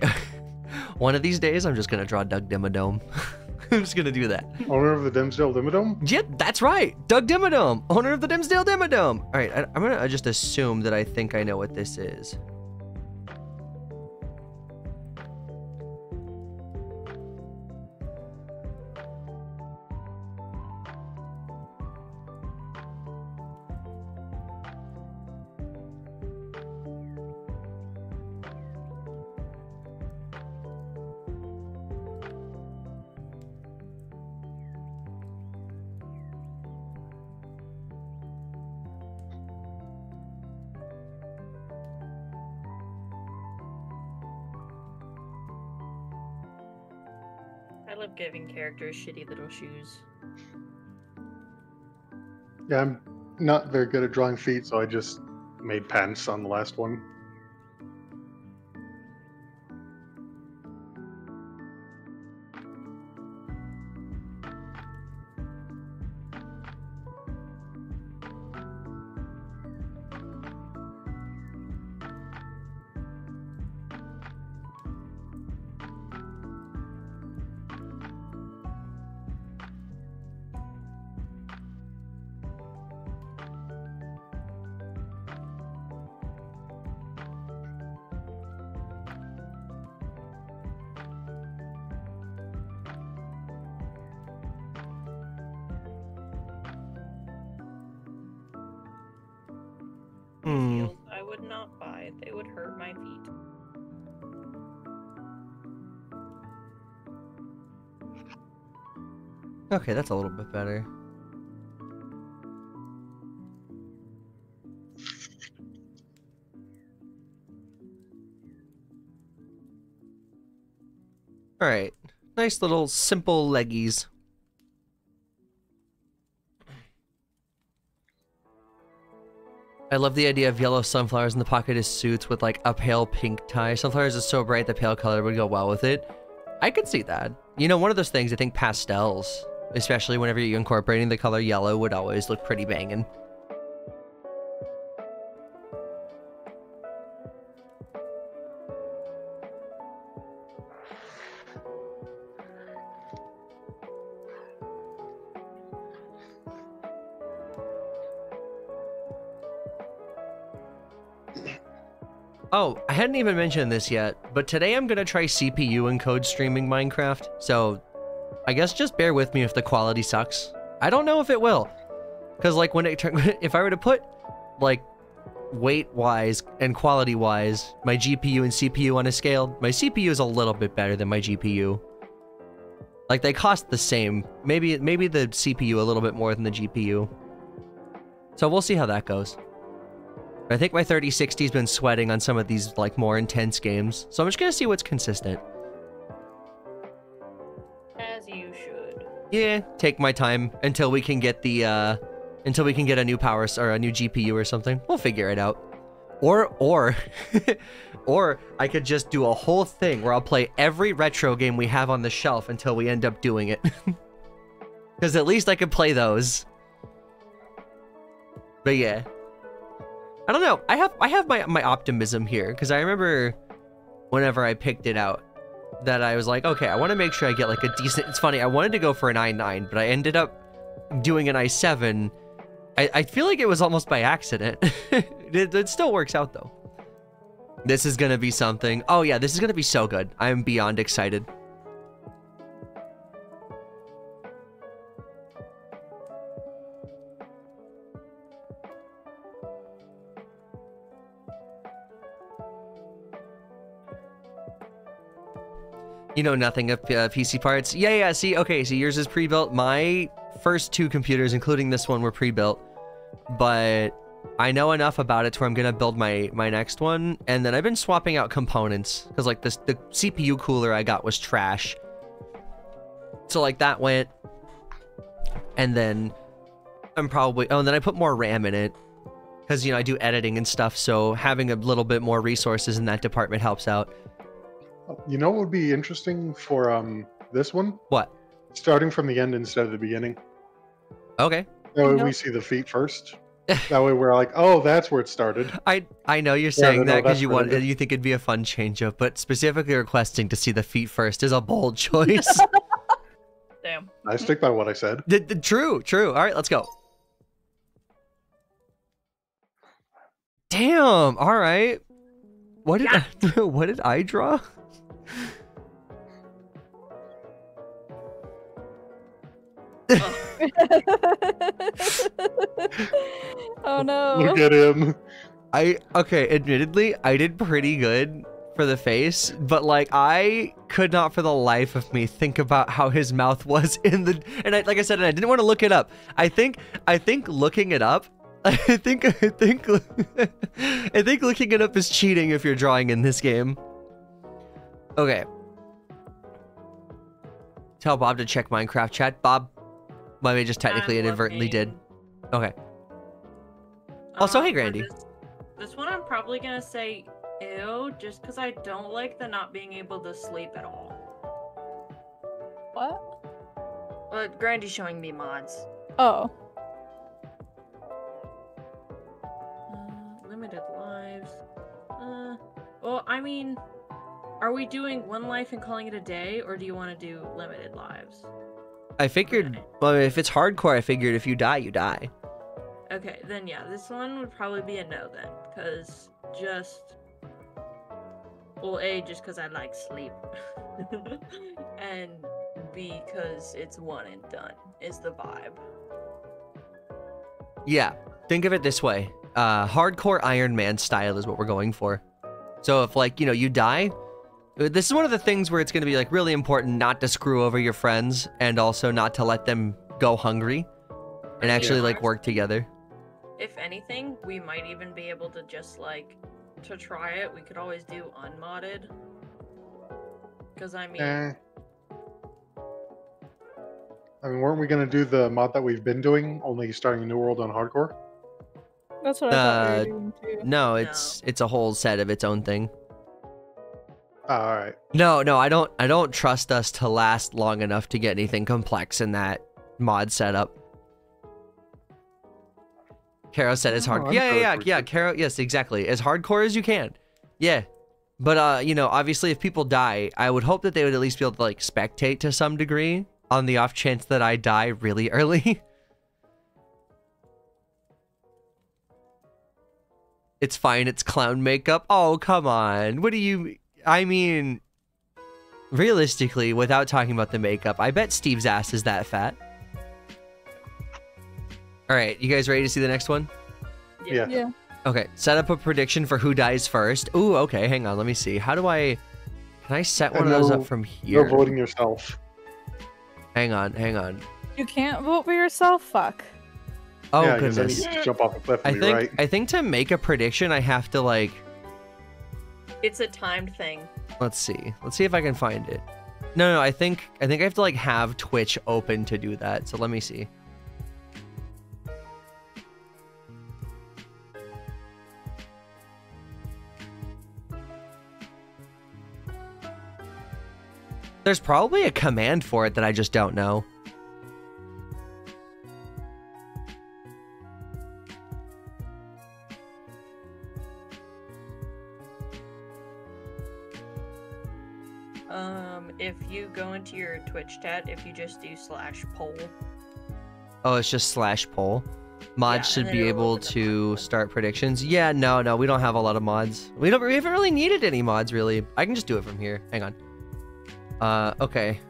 *laughs* One of these days, I'm just gonna draw Doug Dimmadome. *laughs* *laughs* I'm just gonna do that. Owner of the Dimsdale Dimmadome? Yeah, that's right. Doug Dimmadome, owner of the Dimsdale Dimmadome. All right, I, I'm gonna just assume that I think I know what this is. Love giving characters shitty little shoes. Yeah, I'm not very good at drawing feet, so I just made pants on the last one. Okay, that's a little bit better. All right, nice little simple leggies. I love the idea of yellow sunflowers in the pocket of suits with like a pale pink tie. Sunflowers is so bright the pale color would go well with it. I could see that. You know, one of those things I think pastels, especially whenever you're incorporating the color yellow, would always look pretty banging. Oh, I hadn't even mentioned this yet, but today I'm gonna try CPU encode streaming Minecraft, so I guess just bear with me if the quality sucks. I don't know if it will, because like when it *laughs* if I were to put like weight-wise and quality-wise my GPU and CPU on a scale, my CPU is a little bit better than my GPU. Like they cost the same, maybe maybe the CPU a little bit more than the GPU. So we'll see how that goes. I think my 3060's been sweating on some of these like more intense games, so I'm just gonna see what's consistent. As you should. Yeah, take my time until we can get the uh until we can get a new power or a new GPU or something. We'll figure it out. Or or *laughs* or I could just do a whole thing where I'll play every retro game we have on the shelf until we end up doing it. *laughs* Cuz at least I could play those. But yeah. I don't know. I have I have my my optimism here cuz I remember whenever I picked it out that I was like, okay, I want to make sure I get like a decent. It's funny, I wanted to go for an i9, but I ended up doing an i7. I, I feel like it was almost by accident. *laughs* it, it still works out though. This is gonna be something. Oh yeah, this is gonna be so good. I'm beyond excited. You know nothing of uh, PC parts? Yeah, yeah, see, okay, so yours is pre-built. My first two computers, including this one, were pre-built. But I know enough about it to where I'm gonna build my, my next one. And then I've been swapping out components. Because, like, this the CPU cooler I got was trash. So, like, that went. And then I'm probably... Oh, and then I put more RAM in it. Because, you know, I do editing and stuff, so having a little bit more resources in that department helps out. You know what would be interesting for um this one? What? Starting from the end instead of the beginning. Okay. That way we see the feet first. *laughs* that way we're like, oh, that's where it started. I I know you're saying no, no, that because that's you want it is. you think it'd be a fun change up, but specifically requesting to see the feet first is a bold *laughs* choice. *laughs* Damn. I stick by what I said. The, d- true, true. All right, let's go. Damn. All right. What did I, what did I draw? Oh. *laughs* oh no. Look at him. I okay, admittedly, I did pretty good for the face, but like I could not for the life of me think about how his mouth was *laughs* in the and I, like I said, I didn't want to look it up. I think I think looking it up *laughs* I think I think I think looking it up is cheating if you're drawing in this game. Okay. Tell Bob to check Minecraft chat. Bob, well, I just technically I'm inadvertently did. Okay. Also, hey, for Grandy. This, this one I'm probably gonna say ew, just because I don't like the not being able to sleep at all. What? But Grandy's showing me mods. Oh. Uh, limited lives. Uh, well, I mean, are we doing one life and calling it a day, or do you want to do limited lives? I figured, well, if it's hardcore, I figured if you die, you die. Okay, then yeah, this one would probably be a no then, because just well, a just because I like sleep, *laughs* and b because it's one and done is the vibe. Yeah, think of it this way. Uh, hardcore Iron Man style is what we're going for. So if like, you know, you die, this is one of the things where it's going to be like really important not to screw over your friends and also not to let them go hungry and actually like work together. If anything, we might even be able to just like to try it. We could always do unmodded. Because I mean, Eh. I mean, weren't we gonna do the mod that we've been doing, only starting a new world on hardcore? That's what I thought Uh, we were doing too. No, it's it's a whole set of its own thing. Oh, all right. No, no, I don't I don't trust us to last long enough to get anything complex in that mod setup. Kero said it's hard. Oh, yeah, yeah, yeah, yeah. Kero, yes, exactly. As hardcore as you can. Yeah. But uh, you know, obviously if people die, I would hope that they would at least be able to like spectate to some degree on the off chance that I die really *laughs* early. it's fine, it's clown makeup. Oh, come on. What do you I mean realistically, without talking about the makeup, I bet Steve's ass is that fat. All right, you guys ready to see the next one? Yeah. Yeah. Okay, set up a prediction for who dies first. Ooh, okay, hang on, let me see. How do I Can I set one And of those up from here? You're voting yourself. Hang on, hang on. You can't vote for yourself. Fuck. Oh yeah, 'cause then goodness. jump off a cliff I and think right. I think to make a prediction I have to like It's a timed thing. let's see. Let's see if I can find it. No, no, I think I think I have to like have Twitch open to do that. So let me see. There's probably a command for it that I just don't know. Um, if you go into your Twitch chat, if you just do slash poll, Oh, it's just slash poll. Mods Yeah, should be able to start predictions. Yeah, no, no, we don't have a lot of mods. We don't. We haven't really needed any mods, really. I can just do it from here. Hang on. Uh, okay.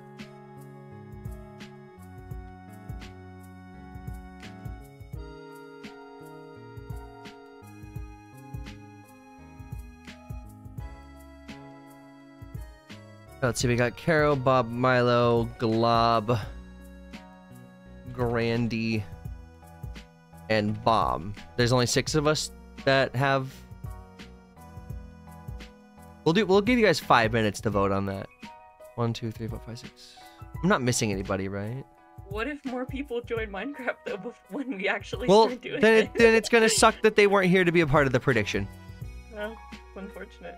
Let's see. We got Kero, Bob, Milo, Glob, Grandy, and Bomb. There's only six of us that have. We'll do. We'll give you guys five minutes to vote on that. One, two, three, four, five, six. I'm not missing anybody, right? what if more people join Minecraft though when we actually Well, start doing then it? it, then it's gonna suck that they weren't here to be a part of the prediction. well, it's unfortunate.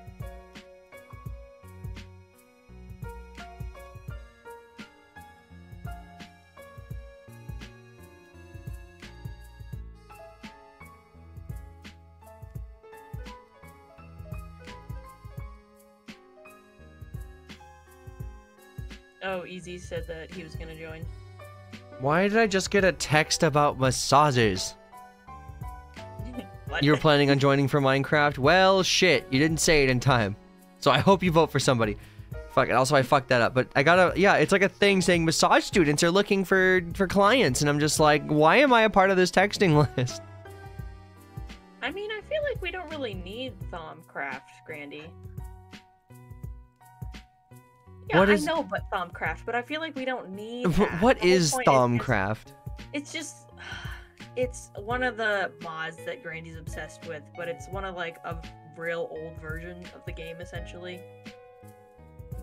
Oh, Easy said that he was gonna join. Why did I just get a text about massages? *laughs* You were planning on joining for Minecraft? Well, shit, you didn't say it in time. So I hope you vote for somebody. Fuck it. Also, I fucked that up. But I gotta, yeah, it's like a thing saying massage students are looking for for clients, and I'm just like, why am I a part of this texting *laughs* list? I mean, I feel like we don't really need Thaumcraft, Grandy. Yeah, What is- I know, but Thaumcraft, but I feel like we don't need. That. What is point? It's just, *sighs* it's one of the mods that Grandy's obsessed with, but it's one of like a real old version of the game, essentially.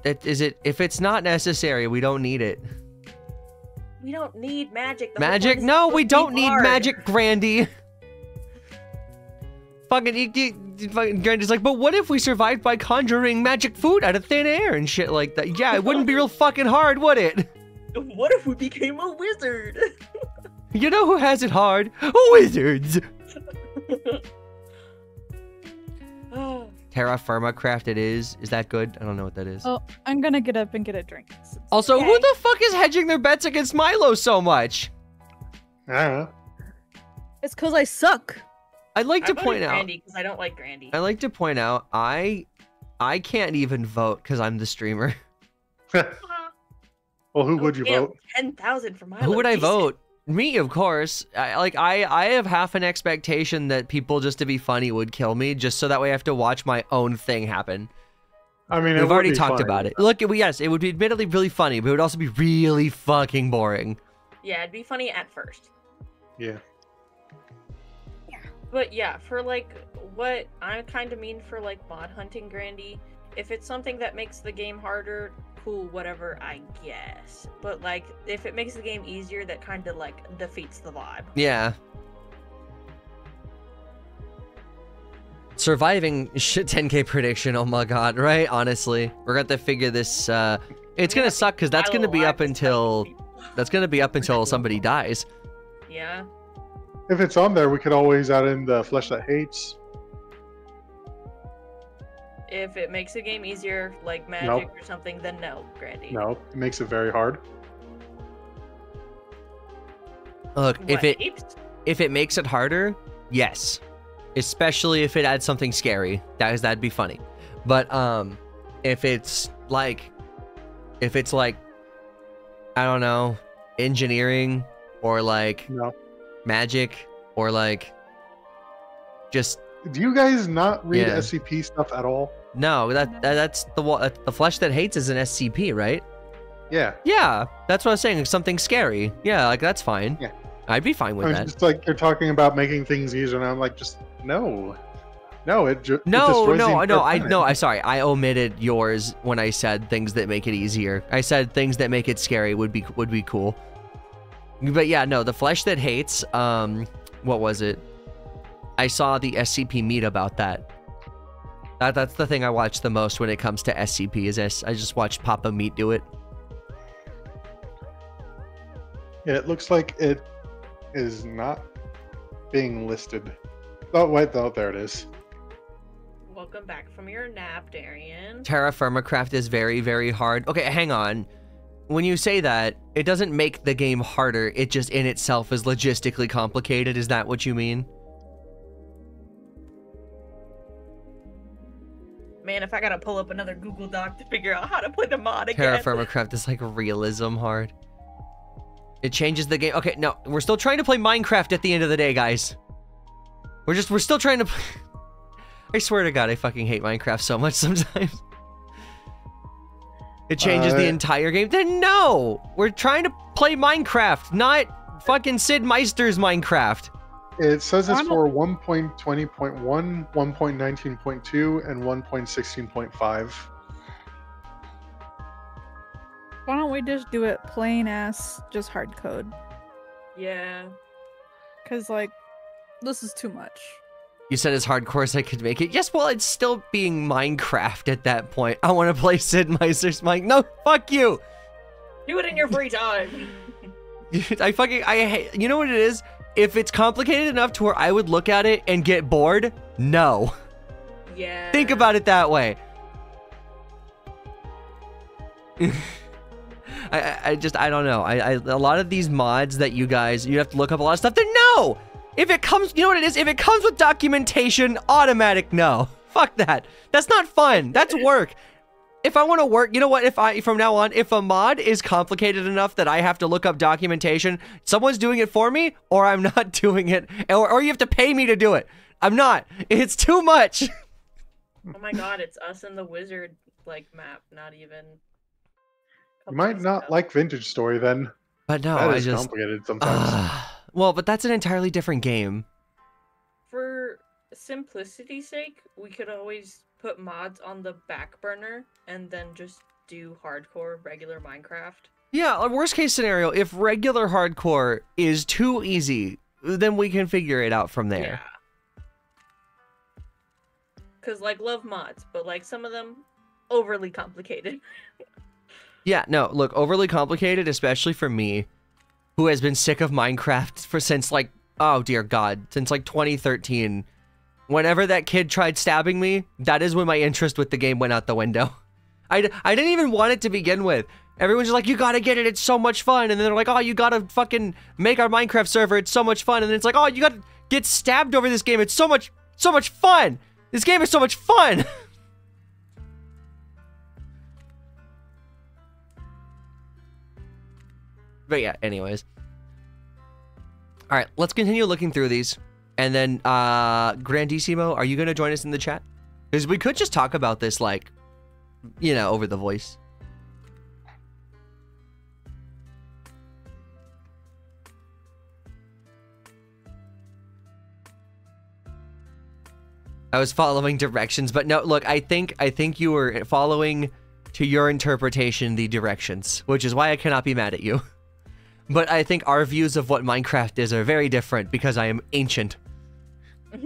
It, is it? If it's not necessary, we don't need it. We don't need magic. The Magic? No, we supposed to be don't need hard. magic, Grandy. *laughs* fucking, you, you, fucking Grandy's like, but what if we survived by conjuring magic food out of thin air and shit like that? Yeah, it wouldn't be real fucking hard, would it? What if we became a wizard? *laughs* You know who has it hard? Wizards. *sighs* Terra Firma Craft it is. Is that good? I don't know what that is. Oh, I'm gonna get up and get a drink. S- also, who the fuck is hedging their bets against Milo so much? I don't know. It's cause I suck. I'd like I to point out. Because I don't like Grandy. I'd like to point out. I, I can't even vote because I'm the streamer. *laughs* well, who would you vote? Ten thousand for my. Who would I vote? Me, of course. I, like I, I have half an expectation that people just to be funny would kill me, just so that way I have to watch my own thing happen. I mean, We've already talked funny. about it. Look, it- yes, it would be admittedly really funny, but it would also be really fucking boring. Yeah, it'd be funny at first. Yeah. But yeah, for like what I kind of mean for like mod hunting Grandy, if it's something that makes the game harder, cool, whatever, I guess. But like if it makes the game easier, that kind of like defeats the vibe. Yeah. surviving shit 10k prediction. Oh my god, right? Honestly, we're gonna have to figure this. Uh, it's gonna suck because that's gonna be up until that's *laughs* gonna be up until somebody dies. Yeah. If it's on there, we could always add in the flesh that hates. If it makes a game easier, like magic or something, then no, Grandy. No, it makes it very hard. Look, if it apes? if it makes it harder, yes, especially if it adds something scary. That is that'd be funny. But um, if it's like, if it's like, I don't know, engineering or like No. Magic or like just Do you guys not read Yeah. SCP stuff at all? no that, that that's the wa- uh, the flesh that hates is an SCP, right? Yeah. Yeah, that's what I was saying. Something scary. Yeah, like that's fine. Yeah. I'd be fine with I mean, that. just like you're talking about making things easier, and I'm like, just no, no. It, ju- it No, destroys the no, no. I entire no. I planet. sorry. I omitted yours when I said things that make it easier. I said things that make it scary would be would be cool. But yeah, no. The flesh that hates. Um, what was it? I saw the SCP meet about that. That that's the thing I watch the most when it comes to SCP. Is S- I just watched Papa Meat do it. Yeah, it looks like it is not being listed. Oh wait, no, there it is. Welcome back from your nap, Darian. Terra Firmacraft is very very hard. Okay, hang on. When you say that, it doesn't make the game harder. It just in itself is logistically complicated. Is that what you mean? Man, if I gotta pull up another Google Doc to figure out how to play the mod again. Terra Firmacraft is like realism hard. It changes the game. Okay, no, we're still trying to play Minecraft at the end of the day, guys. We're just, we're still trying to. Play... *laughs* I swear to God, I fucking hate Minecraft so much sometimes. It changes the Uh, entire game. Then no, we're trying to play Minecraft, not fucking Sid Meier's Minecraft. It says it's for 1.20.1, 1.19.2, and 1.16.5. Why don't we just do it plain ass, just hardcore? Yeah. Cause like, this is too much. You said as hardcore as I could make it. Yes, well, it's still being Minecraft at that point. I want to play Sid Meier's Mine. No, fuck you. Do it in your free time. *laughs* I fucking I hate. You know what it is? If it's complicated enough to where I would look at it and get bored, no. yeah. Think about it that way. *laughs* I, I- just I don't know. I, I a lot of these mods that you guys you have to look up a lot of stuff. Then no. If it comes, you know what it is. If it comes with documentation, automatic no. *laughs* Fuck that. That's not fun. That's *laughs* work. If I want to work, you know what? If I from now on, if a mod is complicated enough that I have to look up documentation, someone's doing it for me, or I'm *laughs* not doing it, or, or you have to pay me to do it. I'm not. It's too much. Oh my god, it's us and the wizard like map, not even. You might not like Vintage Story then. But no, that I is just. complicated sometimes. *sighs* Ah, well, but that's an entirely different game. For simplicity's sake, we could always put mods on the back burner and then just do hardcore regular Minecraft. Yeah, a worst case scenario, if regular hardcore is too easy, then we can figure it out from there. Cause like love mods, but like some of them overly complicated. *laughs* Yeah, no, look, overly complicated, especially for me, who has been sick of Minecraft for since like, oh dear God, since like 2013. Whenever that kid tried stabbing me, that is when my interest with the game went out the window. *laughs* I, I didn't even want it to begin with. Everyone's just like, you gotta get it, it's so much fun. And then they're like, oh, you gotta fucking make our Minecraft server, it's so much fun. And then it's like, oh, you gotta get stabbed over this game, it's so much, so much fun. This game is so much fun. *laughs* But yeah, anyways. All right, let's continue looking through these. And then, uh, Grandissimo, are you going to join us in the chat? Because we could just talk about this, like, you know, over the voice. I was following directions, but no, look, I think I think you were following to your interpretation the directions, which is why I cannot be mad at you. *laughs* But I think our views of what Minecraft is are very different because I am ancient. *laughs*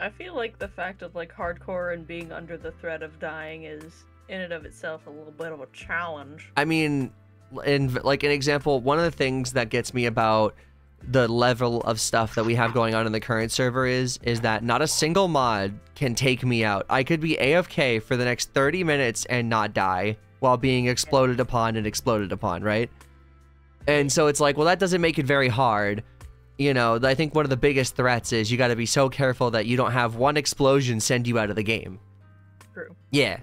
I feel like the fact of like hardcore and being under the threat of dying is in and of itself a little bit of a challenge. I mean, in like an example, one of the things that gets me about the level of stuff that we have going on in the current server is is that not a single mod can take me out. I could be AFK for the next 30 minutes and not die while being exploded upon and exploded upon, right? And so it's like, well, that doesn't make it very hard. You know, I think one of the biggest threats is you got to be so careful that you don't have one explosion send you out of the game. True. Yeah.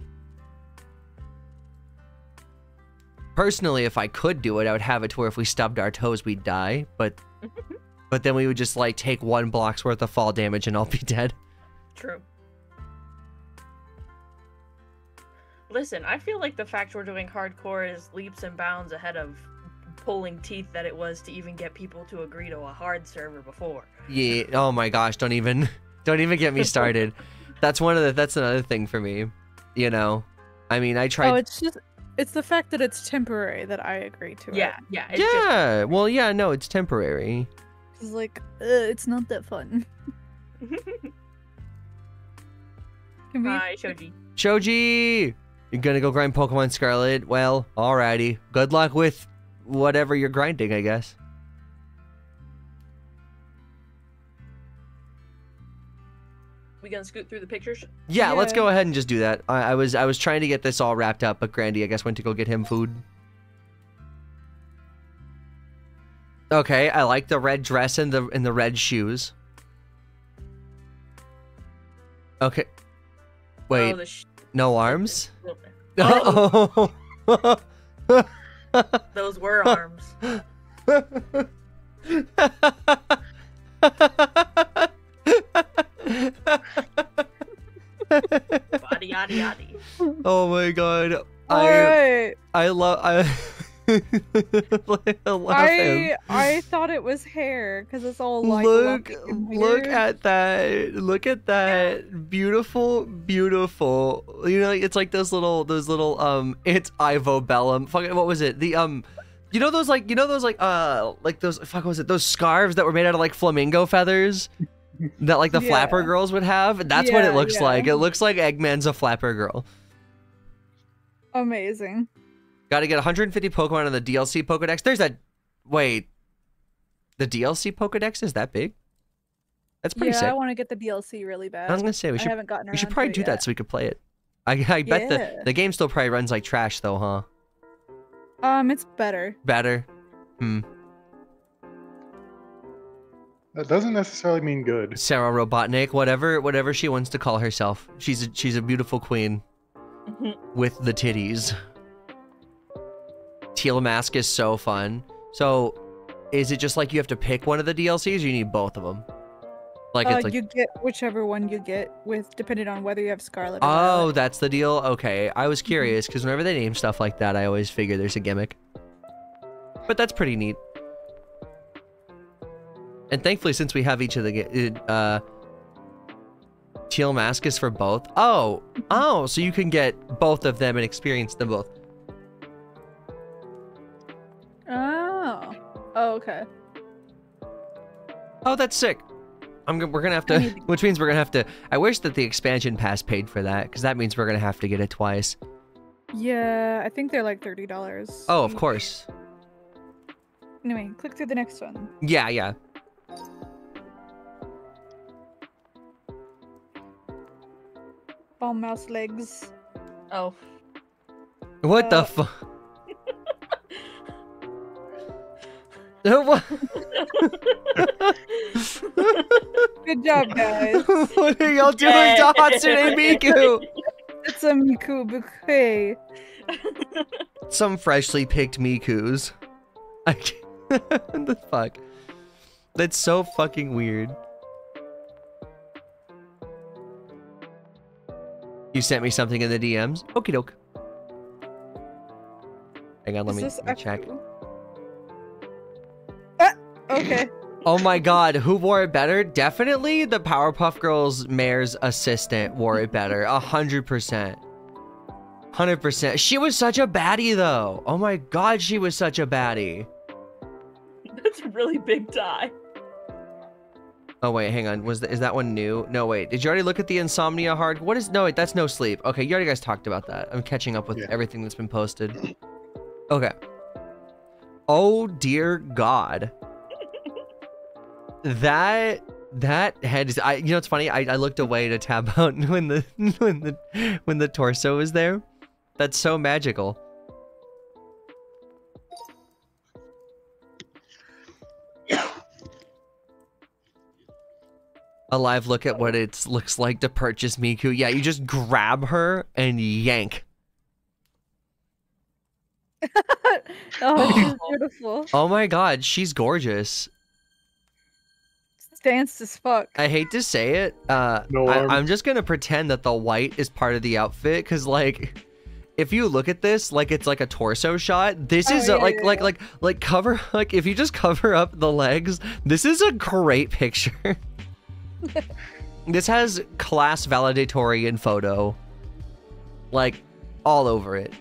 Personally, if I could do it, I would have it to where if we stubbed our toes, we'd die. But, *laughs* but then we would just like take one block's worth of fall damage and I'll be dead. True. Listen, I feel like the fact we're doing hardcore is leaps and bounds ahead of pulling teeth that it was to even get people to agree to a hard server before. Yeah. Oh my gosh! Don't even, *laughs* don't even get me started. *laughs* that's one of the. That's another thing for me. You know, I mean, I tried. Oh, it's just it's the fact that it's temporary that I agree to Yeah, yeah. It's just- yeah. Well, yeah. No, it's temporary. it. It's like uh, it's not that fun. *laughs* Can we? Hi, Shoji. Shoji, you're gonna go grind Pokemon Scarlet. Well, alrighty. Good luck with whatever you're grinding, I guess. We gonna scoot through the pictures? Yeah, let's go ahead and just do that. I, I was I was trying to get this all wrapped up, but Grandy, I guess, went to go get him food. Okay, I like the red dress and the and the red shoes. Okay. Wait, Oh, the sh- no arms? *laughs* Oh. Oh. *laughs* Those were arms. *laughs* Body yaddy yaddy. oh my god. All I right. I love I *laughs* I. I thought it was hair because it's all like look look at that. Look at that beautiful beautiful you know it's like those little those little um it's ivo bellum. Fucking what was it? The um you know those like you know those like uh like those fuck what was it? Those scarves that were made out of like flamingo feathers that like the flapper girls would have? That's what it looks yeah. like. It looks like eggman's a flapper girl. Amazing. Got to get 150 Pokemon on the DLC Pokedex. There's that. Wait. The DLC Pokedex is that big? That's pretty sick. yeah, sick. I want to get the DLC really bad. I was gonna say we should. I should haven't gotten around we should probably it do that so we could play it. I I bet Yeah. the the game still probably runs like trash though, huh? Um, it's better. Better. Hmm. That doesn't necessarily mean good. Sarah Robotnik, whatever whatever she wants to call herself. She's a, she's a beautiful queen *laughs* with the titties. Teal Mask is so fun. So, is it just like you have to pick one of the DLCs, or you need both of them? Like uh, it's like you get whichever one you get with depending on whether you have Scarlet. Or Oh, Violet. that's the deal? Okay. I Mm-hmm. was curious because whenever they name stuff like that, I always figure there's a gimmick. But that's pretty neat. And thankfully, since we have each of the, uh, Teal Mask is for both. Oh, Mm-hmm. oh, so you can get both of them and experience them both. Oh. Oh, okay. Oh, that's sick. I'm gonna, we're gonna have to, *laughs* which means we're gonna have to. I wish that the expansion pass paid for that because that means we're gonna have to get it twice. Yeah, I think they're like thirty dollars. Oh, of course. Anyway, click through the next one. Yeah, yeah. Ball mouse legs. Oh. What the Uh, fuck? *laughs* Good job, guys. *laughs* what are y'all doing to Hatsune Miku? it's a Miku bouquet. Some freshly picked Mikus. I can't- *laughs* what the fuck? That's so fucking weird. You sent me something in the DMs? Okie doke. Hang on, let Is me, this let me check. Aku? Okay. Oh my god, who wore it better? Definitely the Powerpuff Girls mayor's assistant wore it better. A hundred percent. Hundred percent. She was such a baddie though. Oh my god, she was such a baddie. That's a really big tie. Oh wait, hang on. Was the, is that one new? No wait. Did you already look at the insomnia hard? What is? No wait, that's no sleep. Okay, you already guys talked about that. I'm catching up with Yeah. everything that's been posted. Okay. Oh dear God. That that head is. I. You know it's funny. I, I looked away to tab *laughs* out when the when the when the torso was there. That's so magical. a live look at what it looks like to purchase Miku. Yeah, you just grab her and yank. *laughs* Oh, she's *gasps* beautiful. Oh my god, she's gorgeous. Danced as fuck. I hate to say it. Uh, No I, I'm just gonna pretend that the white is part of the outfit because, like, if you look at this, like it's like a torso shot. This Oh, is a, yeah, like, yeah, like, like, like cover. *laughs* Like, if you just cover up the legs, this is a great picture. *laughs* this has class valedictorian photo, like, all over it.